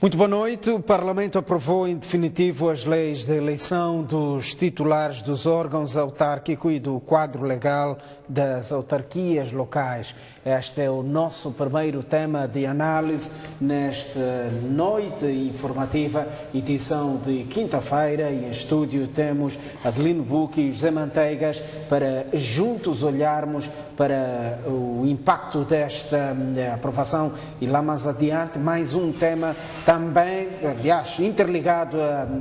Muito boa noite. O Parlamento aprovou em definitivo as leis de eleição dos titulares dos órgãos autárquicos e do quadro legal das autarquias locais. Este é o nosso primeiro tema de análise nesta noite informativa, edição de quinta-feira. Em estúdio temos Adelino Buque e José Manteigas para juntos olharmos para o impacto desta eh, aprovação e lá mais adiante mais um tema também, aliás, interligado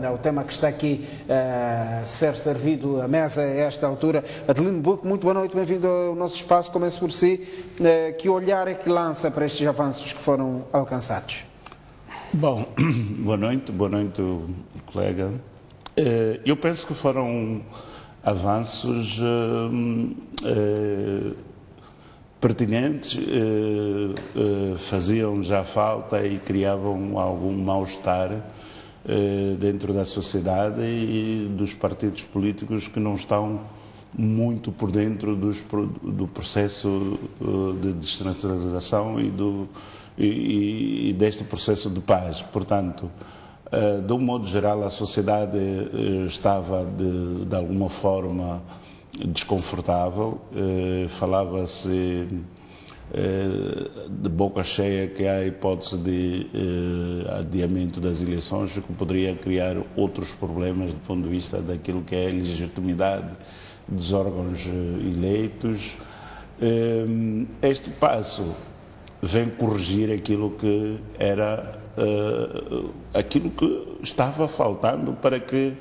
ao tema que está aqui a ser servido à mesa a esta altura. Adelino Buque, muito boa noite, bem-vindo ao nosso espaço. Comece por si. Que olhar é que lança para estes avanços que foram alcançados? Bom, boa noite, boa noite, colega. Eu penso que foram avanços pertinentes, eh, eh, faziam já falta e criavam algum mal-estar dentro da sociedade e dos partidos políticos que não estão muito por dentro dos, do processo de descentralização e, do, e, e deste processo de paz. Portanto, de um modo geral, a sociedade estava, de, de alguma forma, desconfortável. Eh, falava-se eh, de boca cheia que há a hipótese de eh, adiamento das eleições, que poderia criar outros problemas do ponto de vista daquilo que é a legitimidade dos órgãos eleitos. Este passo vem corrigir aquilo que era aquilo que estava faltando para que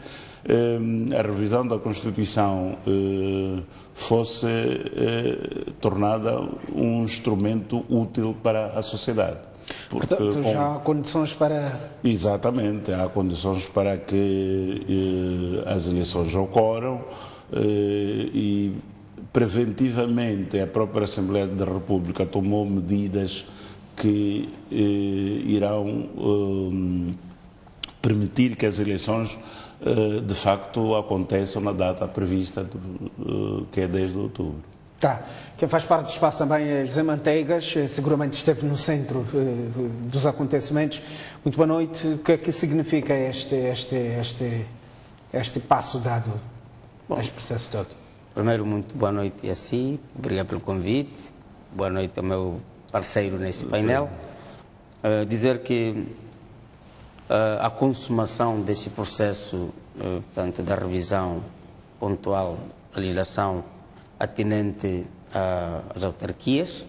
a revisão da Constituição eh, fosse eh, tornada um instrumento útil para a sociedade. Porque, Portanto, já há condições para. Exatamente, há condições para que eh, as eleições ocorram e preventivamente a própria Assembleia da República tomou medidas que irão permitir que as eleições eh, de facto aconteçam na data prevista, eh, que é 10 de outubro. Tá. Quem faz parte do espaço também é José Manteigas, eh, seguramente esteve no centro dos acontecimentos. Muito boa noite. O que é que significa este, este, este, este passo dado Bom, neste processo todo? Primeiro, muito boa noite a si, obrigado pelo convite. Boa noite ao meu parceiro nesse painel. Uh, dizer que uh, a consumação desse processo, uh, portanto, da revisão pontual da legislação atinente às autarquias,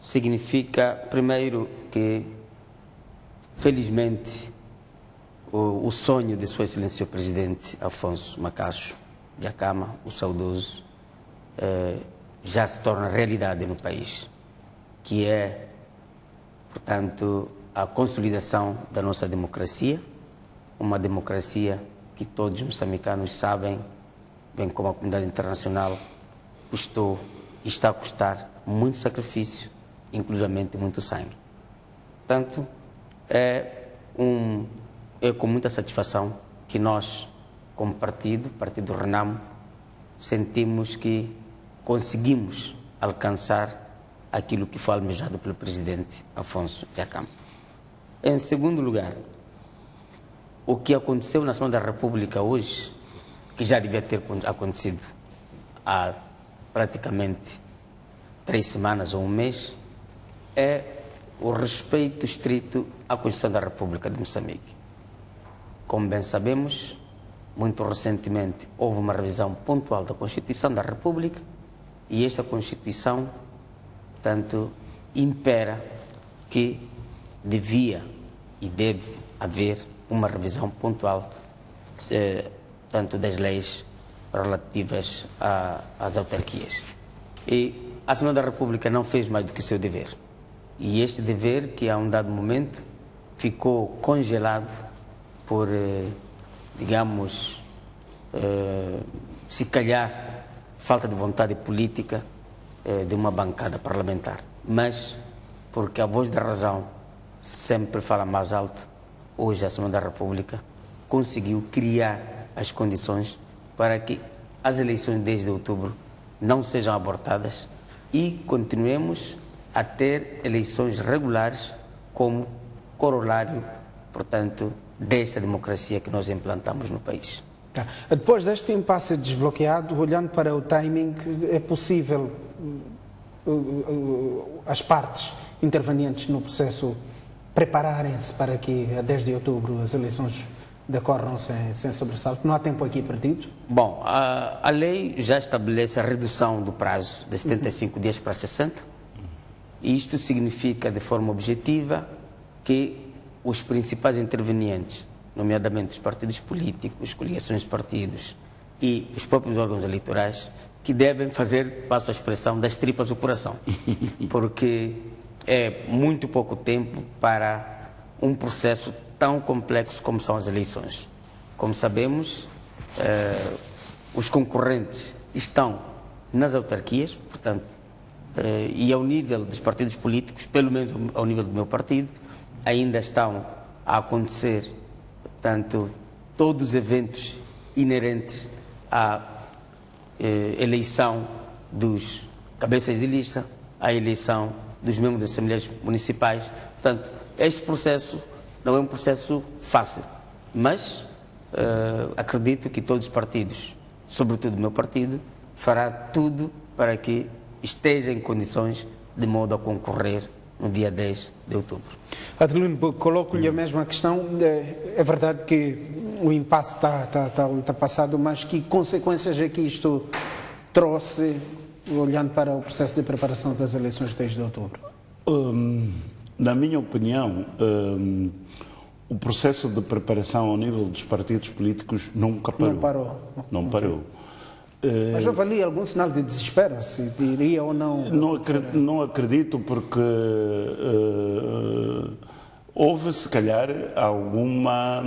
significa, primeiro, que, felizmente, o, o sonho de Sua Excelência o Presidente Afonso Macacho de Acama, o saudoso, uh, já se torna realidade no país, que é, portanto, a consolidação da nossa democracia, uma democracia que todos os moçambicanos sabem, bem como a comunidade internacional, custou e está a custar muito sacrifício, inclusivamente muito sangue. Portanto, é, um, é com muita satisfação que nós, como partido, Partido Renamo, sentimos que conseguimos alcançar aquilo que foi almejado pelo presidente Afonso Jacam. Em segundo lugar, o que aconteceu na Assembleia da República hoje, que já devia ter acontecido há praticamente três semanas ou um mês, é o respeito estrito à Constituição da República de Moçambique. Como bem sabemos, muito recentemente houve uma revisão pontual da Constituição da República e esta Constituição, tanto impera que devia e deve haver uma revisão pontual, eh, tanto das leis relativas a, às autarquias. E a Assembleia da República não fez mais do que o seu dever. E este dever, que a um dado momento ficou congelado por, eh, digamos, eh, se calhar, falta de vontade política eh, de uma bancada parlamentar. Mas, porque a voz da razão sempre fala mais alto, hoje a Assembleia da República conseguiu criar as condições para que as eleições de 10 de outubro não sejam abortadas e continuemos a ter eleições regulares como corolário portanto, desta democracia que nós implantamos no país. Tá. Depois deste impasse desbloqueado, olhando para o timing, é possível uh, uh, as partes intervenientes no processo prepararem-se para que a 10 de outubro as eleições decorram sem, sem sobressalto? Não há tempo aqui perdido? Bom, a, a lei já estabelece a redução do prazo de 75 uhum. dias para 60. E isto significa, de forma objetiva, que os principais intervenientes, nomeadamente os partidos políticos, coligações de partidos e os próprios órgãos eleitorais, que devem fazer, passo a expressão, das tripas do coração. Porque é muito pouco tempo para um processo tão complexo como são as eleições. Como sabemos, eh, os concorrentes estão nas autarquias, portanto, eh, e ao nível dos partidos políticos, pelo menos ao nível do meu partido, ainda estão a acontecer, portanto, todos os eventos inerentes à eh, eleição dos cabeças de lista, à eleição dos membros das Assembleias Municipais. Portanto, este processo não é um processo fácil, mas uh, acredito que todos os partidos, sobretudo o meu partido, fará tudo para que esteja em condições de modo a concorrer no dia 10 de outubro. Adelino, coloco-lhe a mesma questão. É, é verdade que o impasse está, está, está, está passado, mas que consequências é que isto trouxe, olhando para o processo de preparação das eleições de 10 de outubro? Hum, na minha opinião, hum, o processo de preparação ao nível dos partidos políticos nunca parou. Não parou. Não parou. Mas avalia algum sinal de desespero, se diria ou não? Não acredito, não acredito porque uh, houve, se calhar, alguma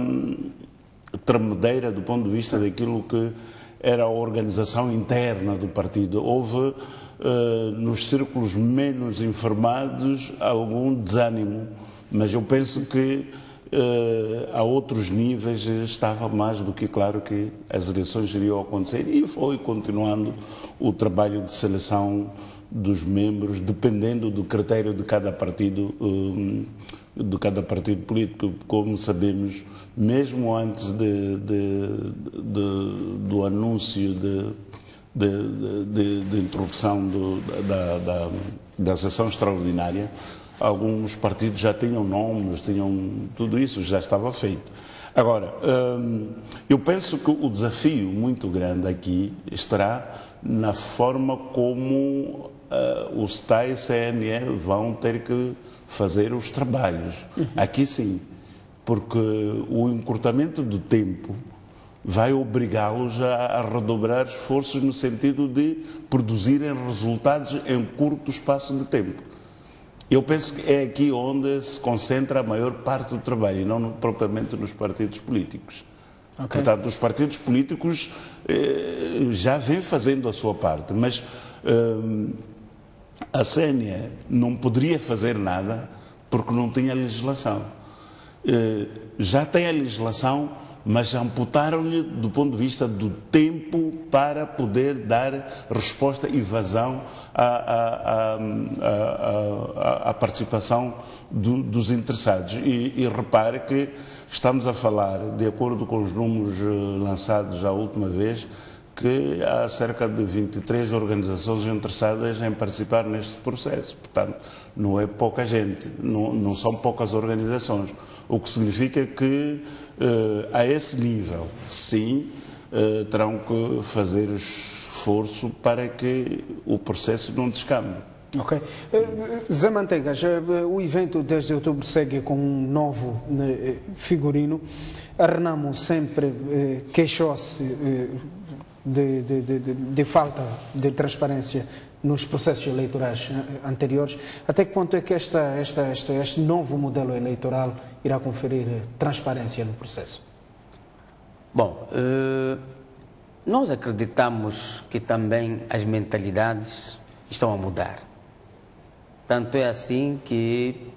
tremedeira do ponto de vista daquilo que era a organização interna do partido. Houve, uh, nos círculos menos informados, algum desânimo, mas eu penso que uh, a outros níveis estava mais do que claro que as eleições iriam acontecer e foi continuando o trabalho de seleção dos membros, dependendo do critério de cada partido, um, eh, de cada partido político. Como sabemos, mesmo antes de, de, de, do anúncio de, introdução do, da, da, da sessão extraordinária, alguns partidos já tinham nomes, tinham tudo isso já estava feito. Agora, hum, eu penso que o desafio muito grande aqui estará na forma como uh, os tais CNE vão ter que fazer os trabalhos. Uhum. Aqui sim, porque o encurtamento do tempo vai obrigá-los a, a redobrar esforços no sentido de produzirem resultados em curto espaço de tempo. Eu penso que é aqui onde se concentra a maior parte do trabalho e não no, propriamente nos partidos políticos. Okay. Portanto, os partidos políticos eh, já vêm fazendo a sua parte, mas eh, a CNE não poderia fazer nada porque não tinha legislação. Eh, já tem a legislação mas amputaram-lhe do ponto de vista do tempo para poder dar resposta e vazão à, à, à, à participação do, dos interessados. E, e repare que estamos a falar, de acordo com os números eh, lançados a última vez, que há cerca de 23 organizações interessadas em participar neste processo. Portanto, não é pouca gente, não, não são poucas organizações. O que significa que, uh, a esse nível, sim, uh, terão que fazer esforço para que o processo não descame. Ok. Uh, Zé Manteigas, o evento desde outubro segue com um novo figurino. A Renamo sempre queixou-se de, de, de, de, falta de transparência nos processos eleitorais eh, anteriores. Até que ponto é que esta, esta, esta, este novo modelo eleitoral irá conferir eh, transparência no processo? Bom, eh, nós acreditamos que também as mentalidades estão a mudar. Tanto é assim que,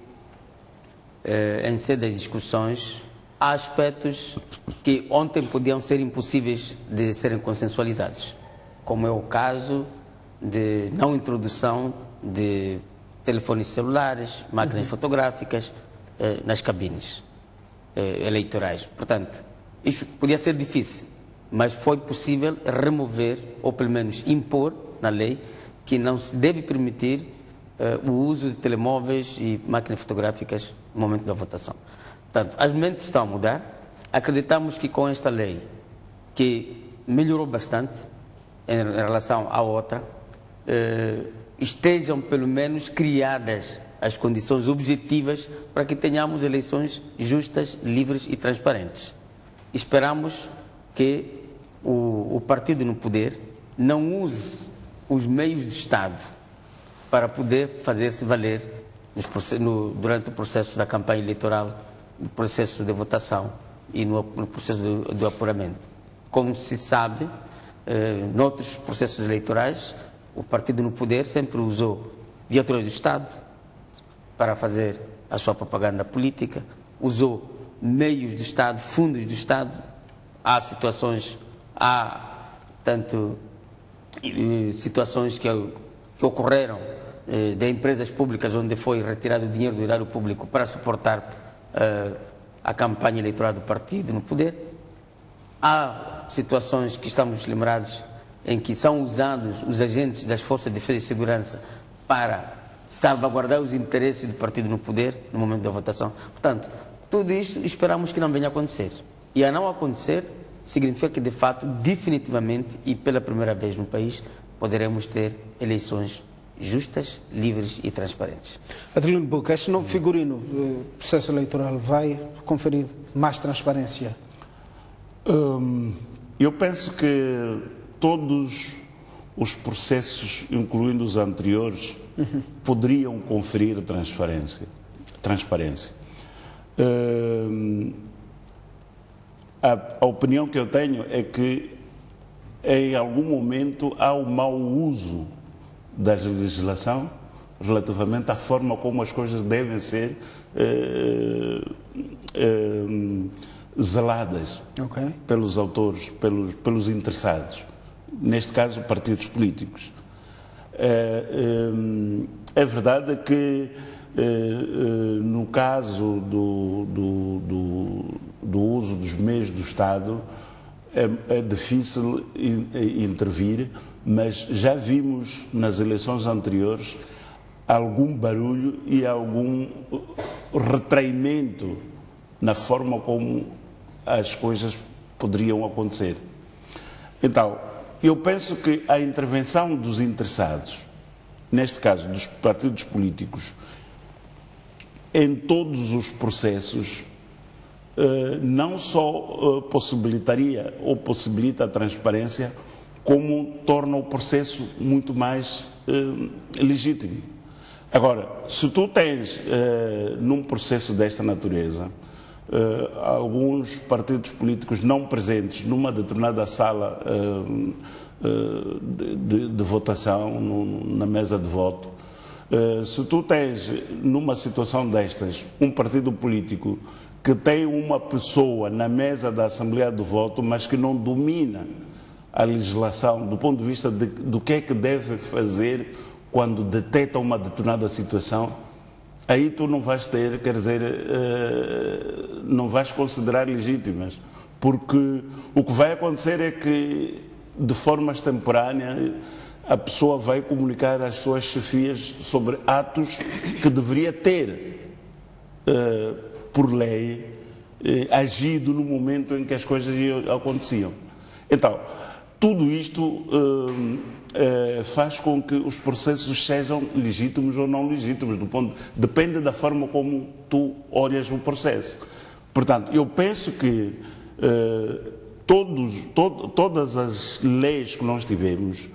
em sede das discussões, há aspectos que ontem podiam ser impossíveis de serem consensualizados, como é o caso de não introdução de telefones celulares, máquinas uhum. fotográficas eh, nas cabines. eh, eleitorais. Portanto, isto podia ser difícil, mas foi possível remover, ou pelo menos impor na lei, que não se deve permitir eh, o uso de telemóveis e máquinas fotográficas no momento da votação. Portanto, as mentes estão a mudar. Acreditamos que com esta lei, que melhorou bastante em relação à outra, eh, estejam pelo menos criadas as condições objetivas para que tenhamos eleições justas, livres e transparentes. Esperamos que o, o partido no poder não use os meios do Estado para poder fazer-se valer no, durante o processo da campanha eleitoral, no processo de votação e no, no processo do, do, apuramento. Como se sabe, eh, noutros processos eleitorais, o partido no poder sempre usou viaturas do Estado para fazer a sua propaganda política, usou meios do Estado, fundos do Estado. Há situações, há tanto situações que, que ocorreram eh, de empresas públicas onde foi retirado o dinheiro do erário público para suportar eh, a campanha eleitoral do partido no poder. Há situações que estamos lembrados em que são usados os agentes das forças de defesa e segurança para salvaguardar os interesses do partido no poder no momento da votação. Portanto, tudo isto esperamos que não venha a acontecer. E a não acontecer significa que, de fato, definitivamente e pela primeira vez no país, poderemos ter eleições justas, livres e transparentes. Adelino Buca, este novo figurino do processo eleitoral vai conferir mais transparência? Hum, eu penso que todos os processos, incluindo os anteriores, uhum. poderiam conferir transparência. transparência. Hum, a, a opinião que eu tenho é que em algum momento há o mau uso da legislação relativamente à forma como as coisas devem ser eh, eh, zeladas okay. pelos autores, pelos, pelos interessados, neste caso partidos políticos. É, é, é verdade que no caso do, do, do, do, uso dos meios do Estado é, é difícil intervir, mas já vimos nas eleições anteriores algum barulho e algum retraimento na forma como as coisas poderiam acontecer. Então, eu penso que a intervenção dos interessados, neste caso dos partidos políticos, em todos os processos, eh, não só eh, possibilitaria ou possibilita a transparência, como torna o processo muito mais eh, legítimo. Agora, se tu tens num processo desta natureza alguns partidos políticos não presentes numa determinada sala de, de, de votação, no, na mesa de voto, se tu tens numa situação destas um partido político que tem uma pessoa na mesa da Assembleia do Voto, mas que não domina a legislação do ponto de vista de, do que é que deve fazer quando detecta uma determinada situação, aí tu não vais ter, quer dizer, uh, não vais considerar legítimas, porque o que vai acontecer é que, de forma extemporânea, a pessoa vai comunicar às suas chefias sobre atos que deveria ter. Uh, por lei, eh, agido no momento em que as coisas aconteciam. Então, tudo isto eh, faz com que os processos sejam legítimos ou não legítimos, do ponto, depende da forma como tu olhas o processo. Portanto, eu penso que eh, todos, to, todas as leis que nós tivemos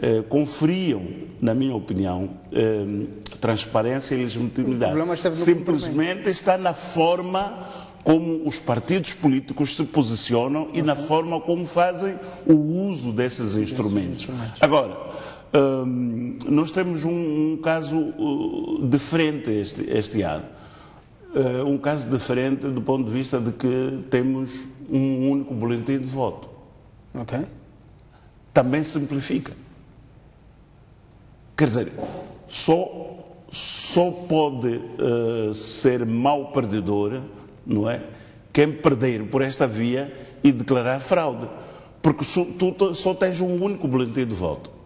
eh, conferiam, na minha opinião, eh, transparência e legitimidade. Simplesmente está na forma como os partidos políticos se posicionam okay. e na forma como fazem o uso desses instrumentos. Agora, um, nós temos um, um caso uh, diferente este, este ano. Uh, um caso diferente do ponto de vista de que temos um único boletim de voto. Ok. Também simplifica. Quer dizer, só, só pode uh, ser mau perdedor, não é? quem perder por esta via e declarar fraude. Porque tu só tens um único boletim de voto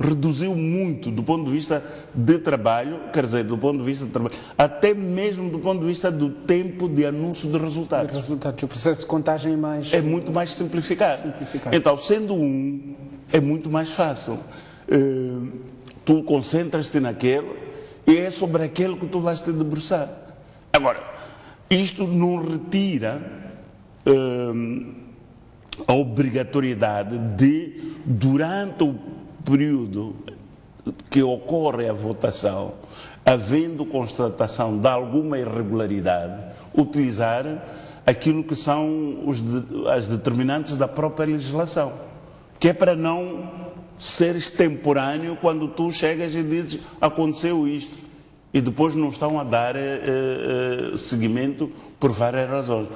reduziu muito do ponto de vista de trabalho, quer dizer, do ponto de vista de trabalho, até mesmo do ponto de vista do tempo de anúncio de resultados. De resultados. O processo de contagem é mais... É muito mais simplificado. simplificado. Então, sendo um, é muito mais fácil. Uh, tu concentras-te naquele e é sobre aquele que tu vais te debruçar. Agora, isto não retira uh, a obrigatoriedade de, durante o período que ocorre a votação, havendo constatação de alguma irregularidade, utilizar aquilo que são os, as determinantes da própria legislação, que é para não ser extemporâneo quando tu chegas e dizes aconteceu isto e depois não estão a dar eh, eh, seguimento por várias razões.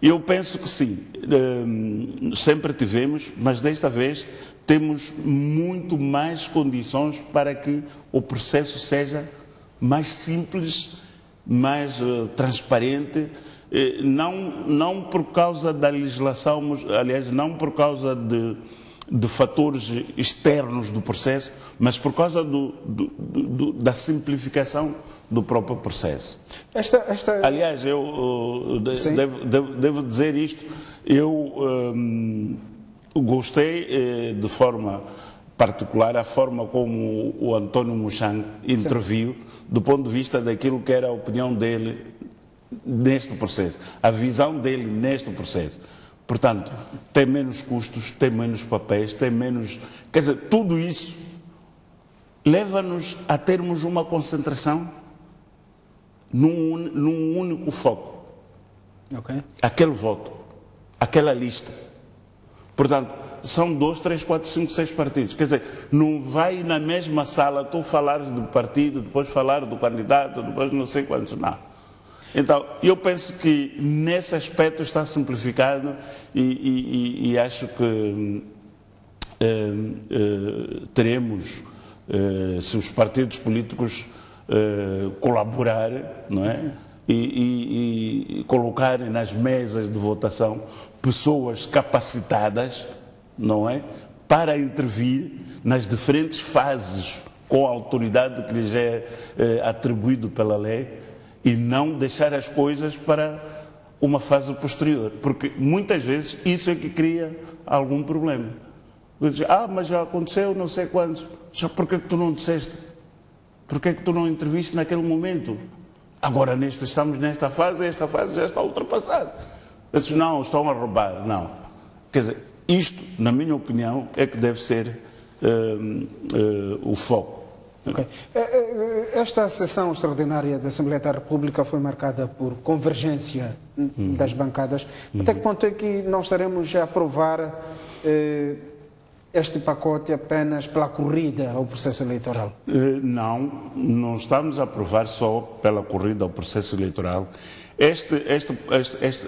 Eu penso que sim, eh, sempre tivemos, mas desta vez temos muito mais condições para que o processo seja mais simples, mais uh, transparente, eh, não, não por causa da legislação, aliás, não por causa de, de fatores externos do processo, mas por causa do, do, do, da simplificação do próprio processo. Esta, esta... Aliás, eu uh, devo, devo, devo, dizer isto, eu. Um, Gostei eh, de forma particular a forma como o António Mouchang interviu Sim. do ponto de vista daquilo que era a opinião dele neste processo, a visão dele neste processo. Portanto, tem menos custos, tem menos papéis, tem menos. Quer dizer, tudo isso leva-nos a termos uma concentração num, num único foco. Okay. Aquele voto, aquela lista. Portanto, são dois, três, quatro, cinco, seis partidos. Quer dizer, não vai na mesma sala tu falares do partido, depois falar do candidato, depois não sei quantos, não. Então, eu penso que nesse aspecto está simplificado e, e, e acho que eh, eh, teremos, se os partidos políticos eh, colaborarem, não é? E, e, colocarem nas mesas de votação pessoas capacitadas, não é? Para intervir nas diferentes fases com a autoridade que lhes é eh, atribuído pela lei e não deixar as coisas para uma fase posterior, porque muitas vezes isso é que cria algum problema. Diz, ah, mas já aconteceu não sei quantos. Já por que tu não disseste? Por que tu não interviste naquele momento? Agora neste, estamos nesta fase, esta fase já está ultrapassada. Esses não, estão a roubar. Não. Quer dizer, isto, na minha opinião, é que deve ser uh, uh, o foco. Okay. Eh, eh, esta sessão extraordinária da Assembleia da República foi marcada por convergência uhum. das bancadas. Uhum. Até que ponto é que não estaremos a aprovar eh, este pacote apenas pela corrida ao processo eleitoral? Não, não estamos a aprovar só pela corrida ao processo eleitoral. Este, este,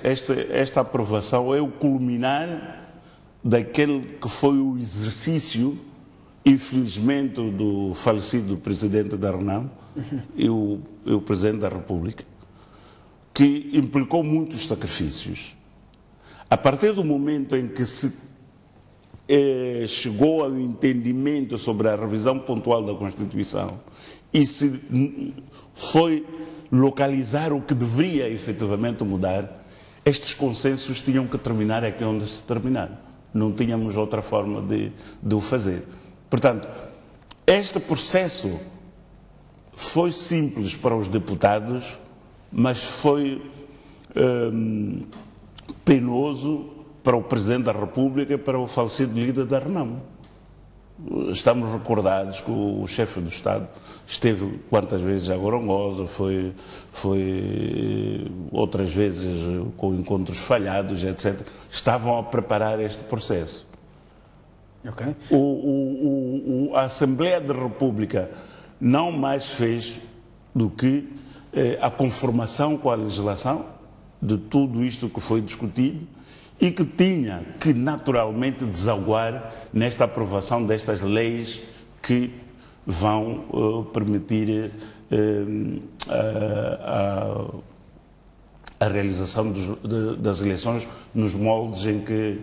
este, esta, aprovação é o culminar daquele que foi o exercício, infelizmente, do falecido presidente da uhum. e, o, e o presidente da República, que implicou muitos sacrifícios. A partir do momento em que se eh, chegou ao entendimento sobre a revisão pontual da Constituição e se foi localizar o que deveria efetivamente mudar, estes consensos tinham que terminar aqui onde se terminaram. Não tínhamos outra forma de, de o fazer. Portanto, este processo foi simples para os deputados, mas foi hum, penoso para o Presidente da República e para o falecido líder da Renamo. Estamos recordados que o chefe do Estado esteve quantas vezes a Gorongosa, foi, foi outras vezes com encontros falhados, etc. Estavam a preparar este processo. Okay. O, o, o, a Assembleia da República não mais fez do que eh, a conformação com a legislação de tudo isto que foi discutido e que tinha que naturalmente desaguar nesta aprovação destas leis que vão uh, permitir uh, a, a realização dos, de, das eleições nos moldes em que,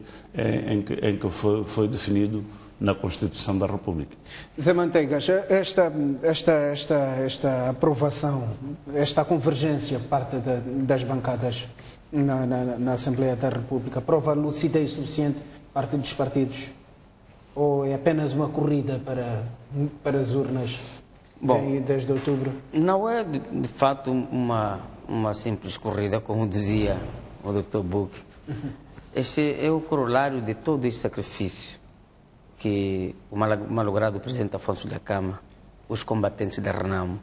em, que, em que foi, foi definido na Constituição da República. Zé Manteigas, esta, esta, esta, esta aprovação, esta convergência parte de, das bancadas na, na, na, Assembleia da República prova lucidez suficiente parte dos partidos? Ou é apenas uma corrida para, para as urnas Bom, desde outubro? Não é de, de fato uma, uma simples corrida, como dizia o Dr. Buch. Este é o corolário de todo esse sacrifício que o malogrado presidente Afonso da Cama, os combatentes da Renamo,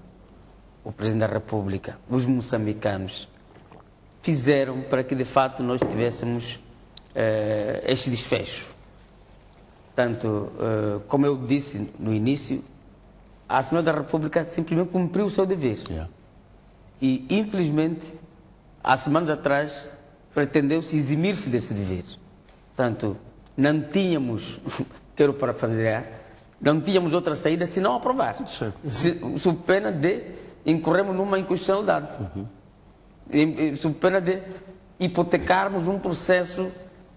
o presidente da República, os moçambicanos, fizeram para que de fato nós tivéssemos uh, este desfecho. Tanto, uh, como eu disse no início, a Assembleia da República simplesmente cumpriu o seu dever. Yeah. E, infelizmente, há semanas atrás, pretendeu-se eximir-se desse dever. Portanto, não tínhamos, quero para fazer, não tínhamos outra saída senão aprovar. Se, sob pena de incorremos numa inconstitucionalidade. Uhum sob pena de hipotecarmos um processo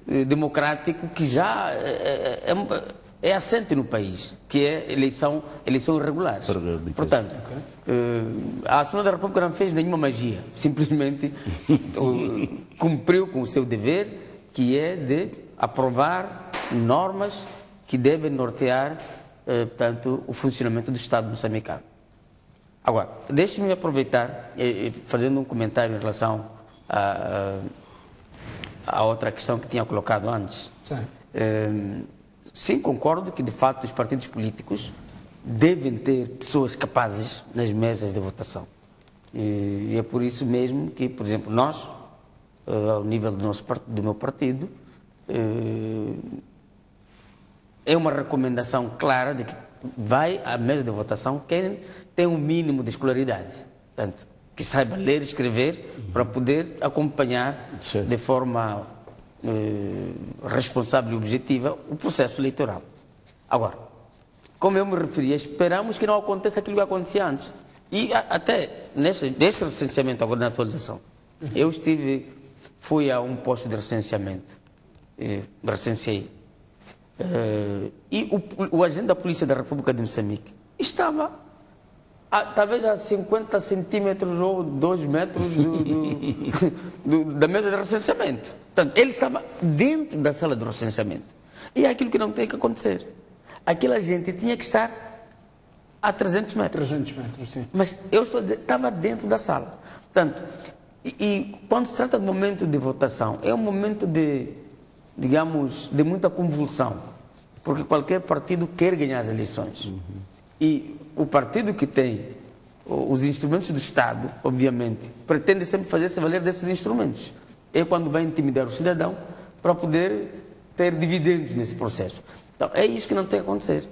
eh, democrático que já é, é, é, assente no país, que é eleição, eleição irregular. Portanto, a Assembleia da República não fez nenhuma magia, simplesmente cumpriu com o seu dever, que é de aprovar normas que devem nortear, portanto, o funcionamento do Estado moçambicano. Agora, deixe-me aproveitar, fazendo um comentário em relação a, a, a, outra questão que tinha colocado antes. Sim. É, sim, concordo que, de fato, os partidos políticos devem ter pessoas capazes nas mesas de votação. E, e é por isso mesmo que, por exemplo, nós, eh, ao nível do, nosso, do meu partido, eh, é uma recomendação clara de que vai à mesa de votação quem tem um mínimo de escolaridade. Portanto, que saiba ler e escrever uhum. para poder acompanhar de forma eh, responsável e objetiva o processo eleitoral. Agora, como eu me referi, esperamos que não aconteça aquilo que acontecia antes. E a, até nesse, nesse recenseamento, agora na atualização, uhum. eu estive, fui a um posto de recenseamento, eh, recenseei, eh, e o, o agente da Polícia da República de Moçambique estava a, talvez a 50 centímetros ou 2 metros do, do, do, da mesa de recenseamento. Portanto, ele estava dentro da sala de recenseamento. E é aquilo que não tem que acontecer. Aquela gente tinha que estar a 300 metros. 300 metros, sim. Mas eu estou estava dentro da sala. Portanto, e, e, quando se trata do momento de votação, é um momento de, digamos, de muita convulsão. Porque qualquer partido quer ganhar as eleições. Uhum. E o partido que tem os instrumentos do Estado, obviamente, pretende sempre fazer-se valer desses instrumentos. É quando vai intimidar o cidadão para poder ter dividendos nesse processo. Então, é isso que não tem que acontecer.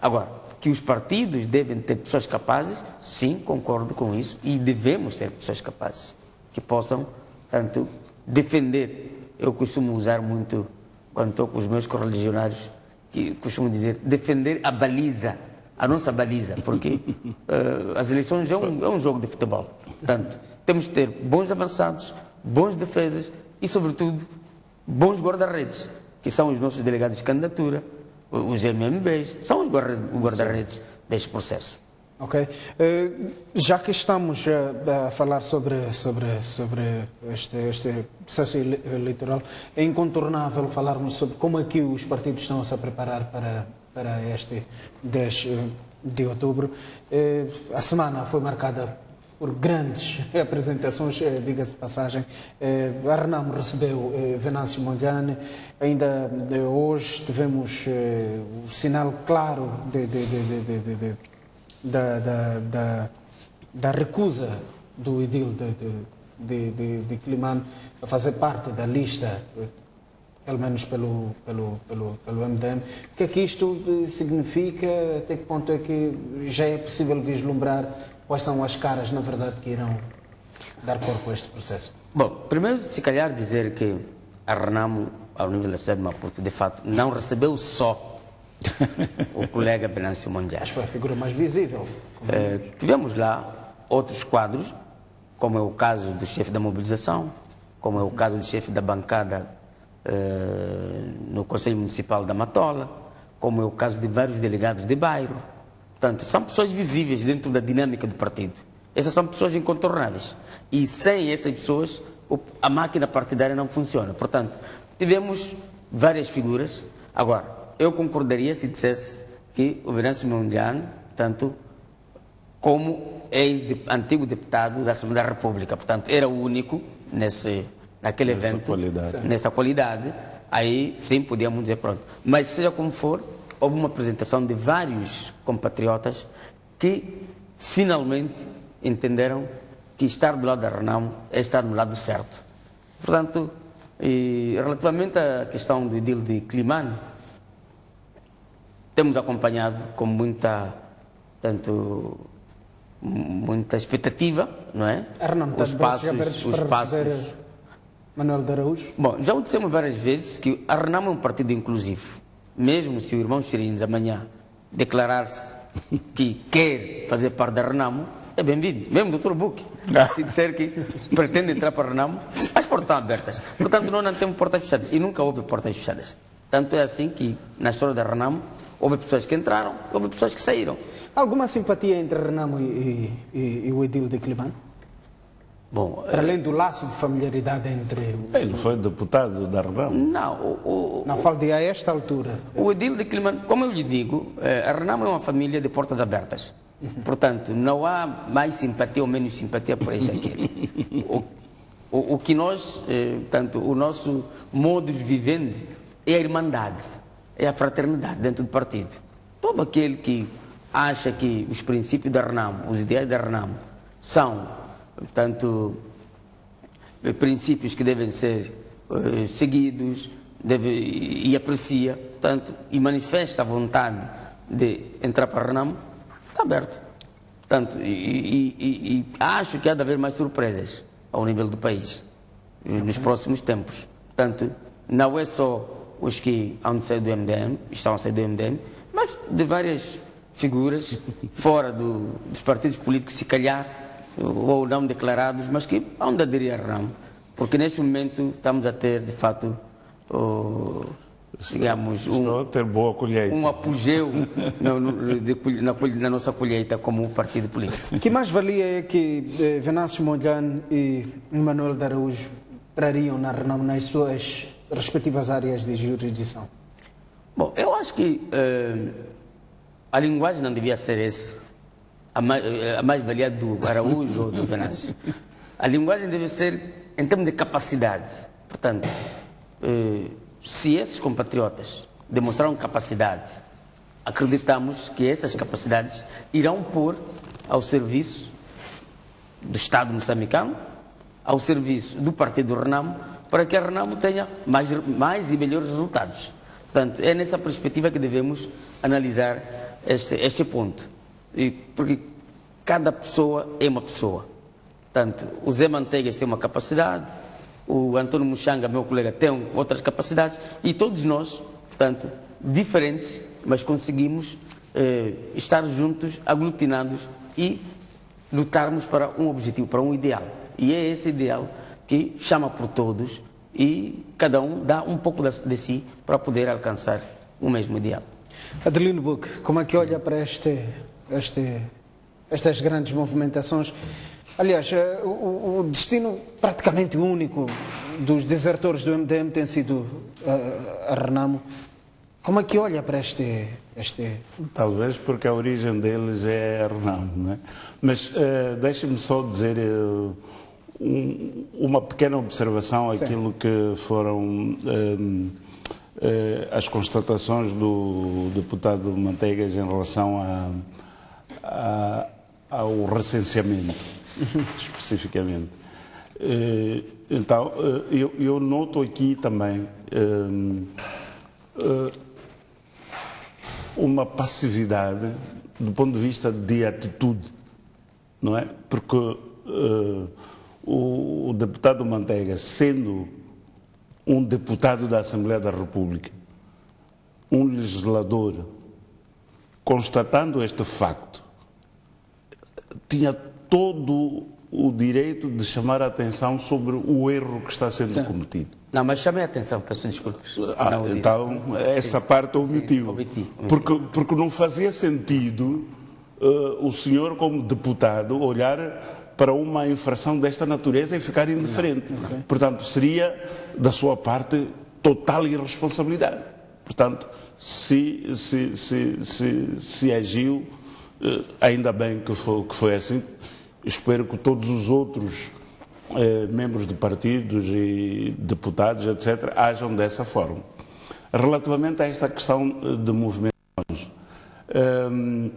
Agora, que os partidos devem ter pessoas capazes, sim, concordo com isso, e devemos ter pessoas capazes que possam, tanto, defender. Eu costumo usar muito, quando estou com os meus correligionários, que costumo dizer, defender a baliza a nossa baliza, porque uh, as eleições é um, é um jogo de futebol. Portanto, temos que ter bons avançados, bons defesas e, sobretudo, bons guarda-redes, que são os nossos delegados de candidatura, os MMBs, são os guarda-redes deste processo. Ok. Uh, já que estamos a, a, falar sobre, sobre, sobre este, este processo eleitoral, é incontornável falarmos sobre como é que os partidos estão a se preparar para, para este 10 eh, de outubro. Eh, a semana foi marcada por grandes apresentações, eh, diga-se de passagem. A Renamo recebeu Venâncio Mondiane. Ainda hoje tivemos o sinal claro de, de, de, da, da, da, da, recusa do Edil de, de, de, Climano a fazer parte da lista pelo menos pelo, pelo, pelo, pelo MDM. O que é que isto significa? Até que ponto é que já é possível vislumbrar quais são as caras, na verdade, que irão dar corpo a este processo? Bom, primeiro, se calhar dizer que a Renamo, ao nível da sede de Maputo, de fato, não recebeu só o colega Venâncio Mondial. Mas foi a figura mais visível. É, tivemos lá outros quadros, como é o caso do chefe da mobilização, como é o caso do chefe da bancada no Conselho Municipal da Matola, como é o caso de vários delegados de bairro. Portanto, são pessoas visíveis dentro da dinâmica do partido. Essas são pessoas incontornáveis. E sem essas pessoas, a máquina partidária não funciona. Portanto, tivemos várias figuras. Agora, eu concordaria se dissesse que o Venâncio Mundiano, tanto como ex-antigo deputado da Assembleia da República, portanto, era o único nesse, naquele nessa evento, qualidade. nessa qualidade, aí sim podíamos dizer pronto. Mas seja como for, houve uma apresentação de vários compatriotas que finalmente entenderam que estar do lado da Renamo é estar no lado certo. Portanto, relativamente à questão do idil de Climane, temos acompanhado com muita, tanto, muita expectativa, não é? Arnão, os passos, os passos. Manuel de Araújo? Bom, já o dissemos várias vezes que a Renamo é um partido inclusivo. Mesmo se o irmão Chirins amanhã declarar-se que quer fazer parte da Renamo, é bem-vindo. Mesmo o doutor Buque, se disser que pretende entrar para a Renamo, as portas estão abertas. Portanto, nós não temos portas fechadas e nunca houve portas fechadas. Tanto é assim que, na história da Renamo, houve pessoas que entraram, houve pessoas que saíram. Alguma simpatia entre Renamo e, e, e o Edil de Climan? Bom, Para além do laço de familiaridade entre. Ele foi deputado da Renamo? Não, o, o, não falo de a esta altura. O Edil de Climan, como eu lhe digo, eh, a Renamo é uma família de portas abertas. Portanto, não há mais simpatia ou menos simpatia por esse aquele. o, o, o, que nós, eh, tanto o nosso modo de viver é a irmandade, é a fraternidade dentro do partido. Todo aquele que acha que os princípios da Renamo, os ideais da Renamo, são portanto, princípios que devem ser uh, seguidos deve, e aprecia, portanto, e manifesta a vontade de entrar para a Renamo, está aberto. Portanto, e, e, e, e, acho que há de haver mais surpresas ao nível do país nos próximos tempos. Portanto, não é só os que hão de sair do MDM, estão a sair do MDM, mas de várias figuras fora do, dos partidos políticos, se calhar ou não declarados, mas que hão de aderir a ramo. Porque neste momento estamos a ter, de fato, o, digamos, um, ter boa colheita. um apogeu na, na, na, nossa colheita como partido político. Que mais valia é que eh, Venâncio Mondlane e Manuel de Araújo trariam na Renamo nas suas respectivas áreas de jurisdição? Bom, eu acho que eh, a linguagem não devia ser esse a mais-valia do Araújo ou do Venâncio. A linguagem deve ser em termos de capacidade. Portanto, eh, se esses compatriotas demonstraram capacidade, acreditamos que essas capacidades irão pôr ao serviço do Estado moçambicano, ao serviço do Partido Renamo, para que a Renamo tenha mais, mais e melhores resultados. Portanto, é nessa perspectiva que devemos analisar este, este ponto. E, porque cada pessoa é uma pessoa. Portanto, o Zé Manteigas tem uma capacidade, o Antônio Muxanga, meu colega, tem outras capacidades e todos nós, portanto, diferentes, mas conseguimos eh, estar juntos, aglutinados e lutarmos para um objetivo, para um ideal. E é esse ideal que chama por todos e cada um dá um pouco de si para poder alcançar o mesmo ideal. Adelino Buque, como é que olha para este, este, estas grandes movimentações? Aliás, eh, o, o destino praticamente único dos desertores do MDM tem sido a, eh, a Renamo. Como é que olha para este, este... Talvez porque a origem deles é a Renamo, não é? Mas uh, deixe-me só dizer uh, um, uma pequena observação àquilo que foram uh, as constatações do deputado Manteigas em relação a, a, ao recenseamento, especificamente. Então, eu, eu noto aqui também uma passividade do ponto de vista de atitude, não é? Porque o, o deputado Manteiga, sendo um deputado da Assembleia da República, um legislador, constatando este facto, tinha todo o direito de chamar a atenção sobre o erro que está sendo Sim. cometido. Não, mas chamei a atenção, peço desculpas. Ah, então, essa Sim. parte omitiu. Sim, omiti, omiti. Porque, porque não fazia sentido uh, o senhor, como deputado, olhar para uma infração desta natureza e ficar indiferente. Okay. Portanto, seria da sua parte total irresponsabilidade. Portanto, se, se, se, se, se agiu, ainda bem que foi, que foi assim espero que todos os outros eh, membros de partidos e deputados, etc., ajam dessa forma. Relativamente a esta questão eh, de movimentações, eh,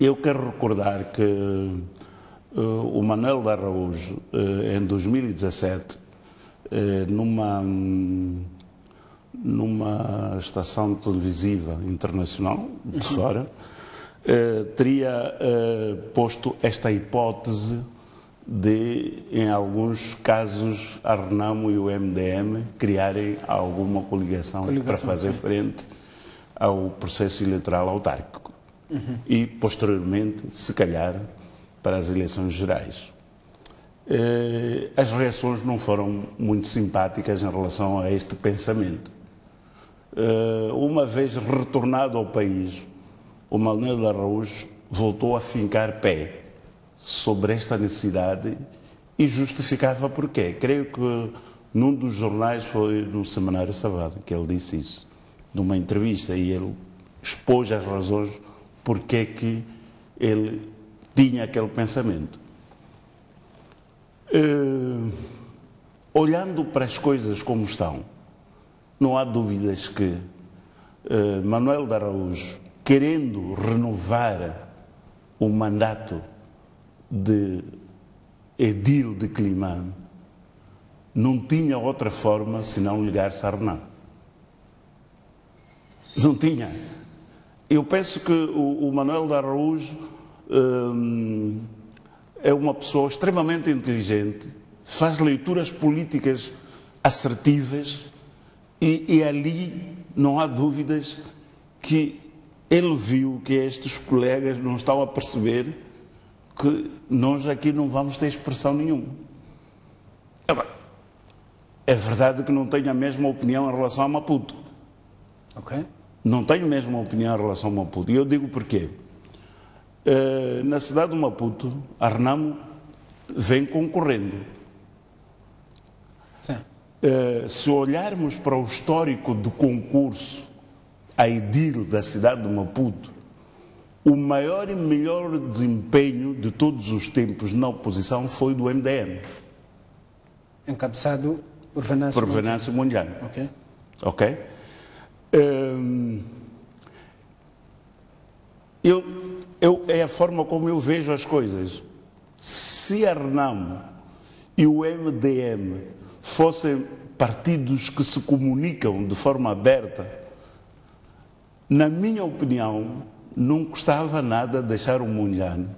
eu quero recordar que eh, o Manuel da Araújo, eh, em 2017, eh, numa, numa estação televisiva internacional de uhum. Eh, teria uh, posto esta hipótese de, em alguns casos, a Renamo e o MDM criarem alguma coligação, coligação para fazer sim. frente ao processo eleitoral autárquico. Uhum. E, posteriormente, se calhar, para as eleições gerais. Uh, as reações não foram muito simpáticas em relação a este pensamento. uma vez retornado ao país, o Manuel Araújo voltou a fincar pé sobre esta necessidade e justificava porquê. Creio que num dos jornais foi no Semanário Savado que ele disse isso, numa entrevista, e ele expôs as razões porque que ele tinha aquele pensamento. Uh, olhando para as coisas como estão, não há dúvidas que uh, Manuel de Araújo querendo renovar o mandato de Edil de Climã, não tinha outra forma senão ligar-se a Renan. Não tinha. Eu penso que o, o Manuel da Araújo hum, é uma pessoa extremamente inteligente, faz leituras políticas assertivas e, e ali não há dúvidas que ele viu que estes colegas não estão a perceber que nós aqui não vamos ter expressão nenhuma. É verdade que não tenho a mesma opinião em relação a Maputo. Ok. Não tenho a mesma opinião em relação a Maputo. E eu digo porquê. Uh, na cidade de Maputo, a Renamo vem concorrendo. Sim. Uh, se olharmos para o histórico do concurso a edil da cidade de Maputo, o maior e melhor desempenho de todos os tempos na oposição foi do MDM. Encabeçado por Venâncio Por Venâncio Mundiano. Ok. Ok? Um, eu, eu, é a forma como eu vejo as coisas. Se a Renamo e o MDM fossem partidos que se comunicam de forma aberta, na minha opinião, não custava nada deixar o Mundiano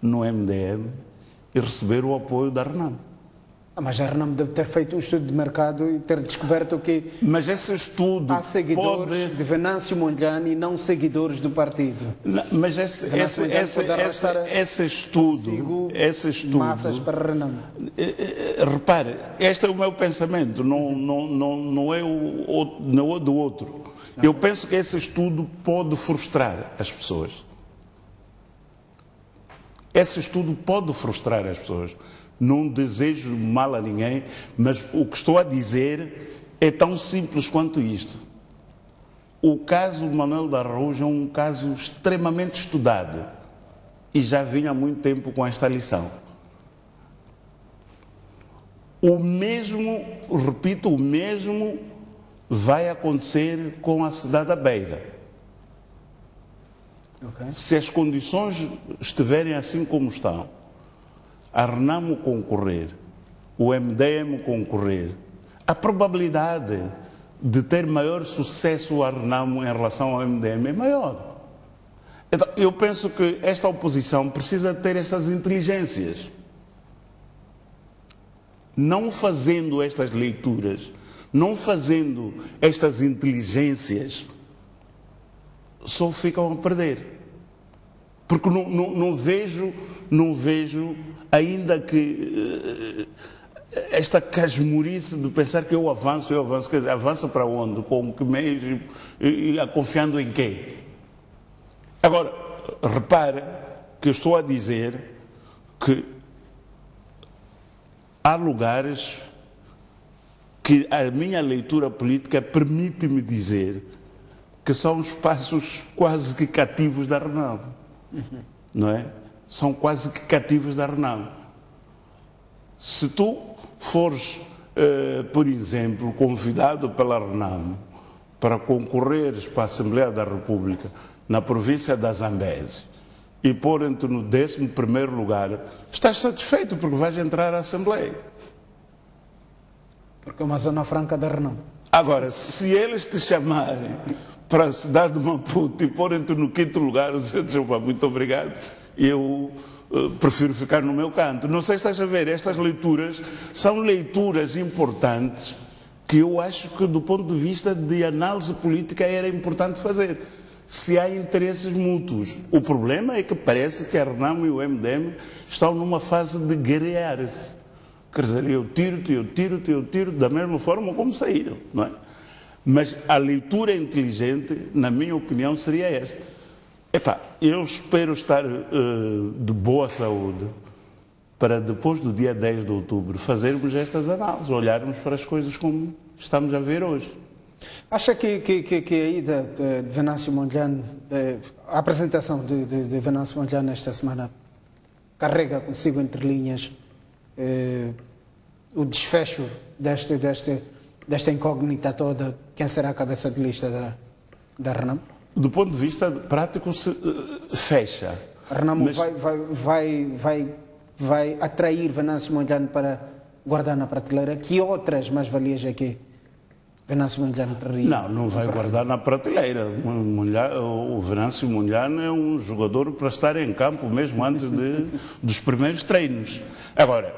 no MDM e receber o apoio da Renan. Ah, mas a Renan deve ter feito um estudo de mercado e ter descoberto que mas esse estudo há seguidores pode... de Venâncio Mondlane e não seguidores do partido. Não, mas esse, esse, esse, esse, esse, estudo, esse estudo... Massas para Renan. Eh, eh, repare, este é o meu pensamento, não, não, não, não, é, o, não é do outro. Eu penso que esse estudo pode frustrar as pessoas. Esse estudo pode frustrar as pessoas. Não desejo mal a ninguém, mas o que estou a dizer é tão simples quanto isto. O caso Manuel da Araújo é um caso extremamente estudado e já vinha há muito tempo com esta lição. O mesmo, repito, o mesmo vai acontecer com a cidade da Beira. Okay. Se as condições estiverem assim como estão, a Renamo concorrer, o MDM concorrer, a probabilidade de ter maior sucesso a Renamo em relação ao MDM é maior. Então, eu penso que esta oposição precisa ter essas inteligências. Não fazendo estas leituras não fazendo estas inteligências, só ficam a perder. Porque não, não, não vejo, não vejo, ainda que uh, esta casmurice de pensar que eu avanço, eu avanço, quer dizer, avança para onde? Com que meios? E, e, confiando em quê? Agora, repare que eu estou a dizer que há lugares que a minha leitura política permite-me dizer que são espaços quase que cativos da. Uhum. Não é? São quase que cativos da Renal. Se tu fores, eh, por exemplo, convidado pela Renal para concorreres para a Assembleia da República na província da Zambésia e porem-te no 11 primeiro lugar, estás satisfeito porque vais entrar à Assembleia. Porque é uma zona franca da Renan. Agora, se eles te chamarem para a cidade de Maputo e porem-te no quinto lugar, você diz, muito obrigado, eu uh, prefiro ficar no meu canto. Não sei se estás a ver, estas leituras são leituras importantes que eu acho que do ponto de vista de análise política era importante fazer se há interesses mútuos. O problema é que parece que a Renamo e o MDM estão numa fase de guerrear-se. Quer dizer, eu tiro-te, eu tiro-te, eu tiro da mesma forma como saíram, não é? Mas a leitura inteligente, na minha opinião, seria esta. Epá, eu espero estar uh, de boa saúde para depois do dia 10 de outubro fazermos estas análises, olharmos para as coisas como estamos a ver hoje. Acha que, que, que, que a ida de Venâncio Mondlane, a apresentação de, de, de Venâncio Mondlane esta semana, carrega consigo entre linhas eh, o desfecho deste, deste, desta incógnita toda, quem será a cabeça de lista da, da Renam? Do ponto de vista prático, se uh, fecha. A Renam mas... vai, vai, vai, vai, vai atrair Venâncio Mondlane para guardar na prateleira. Que outras mais-valias aqui? É Venâncio Munhano Não, não vai guardar na prateleira. O Venâncio Munhano é um jogador para estar em campo mesmo antes de, dos primeiros treinos. Agora,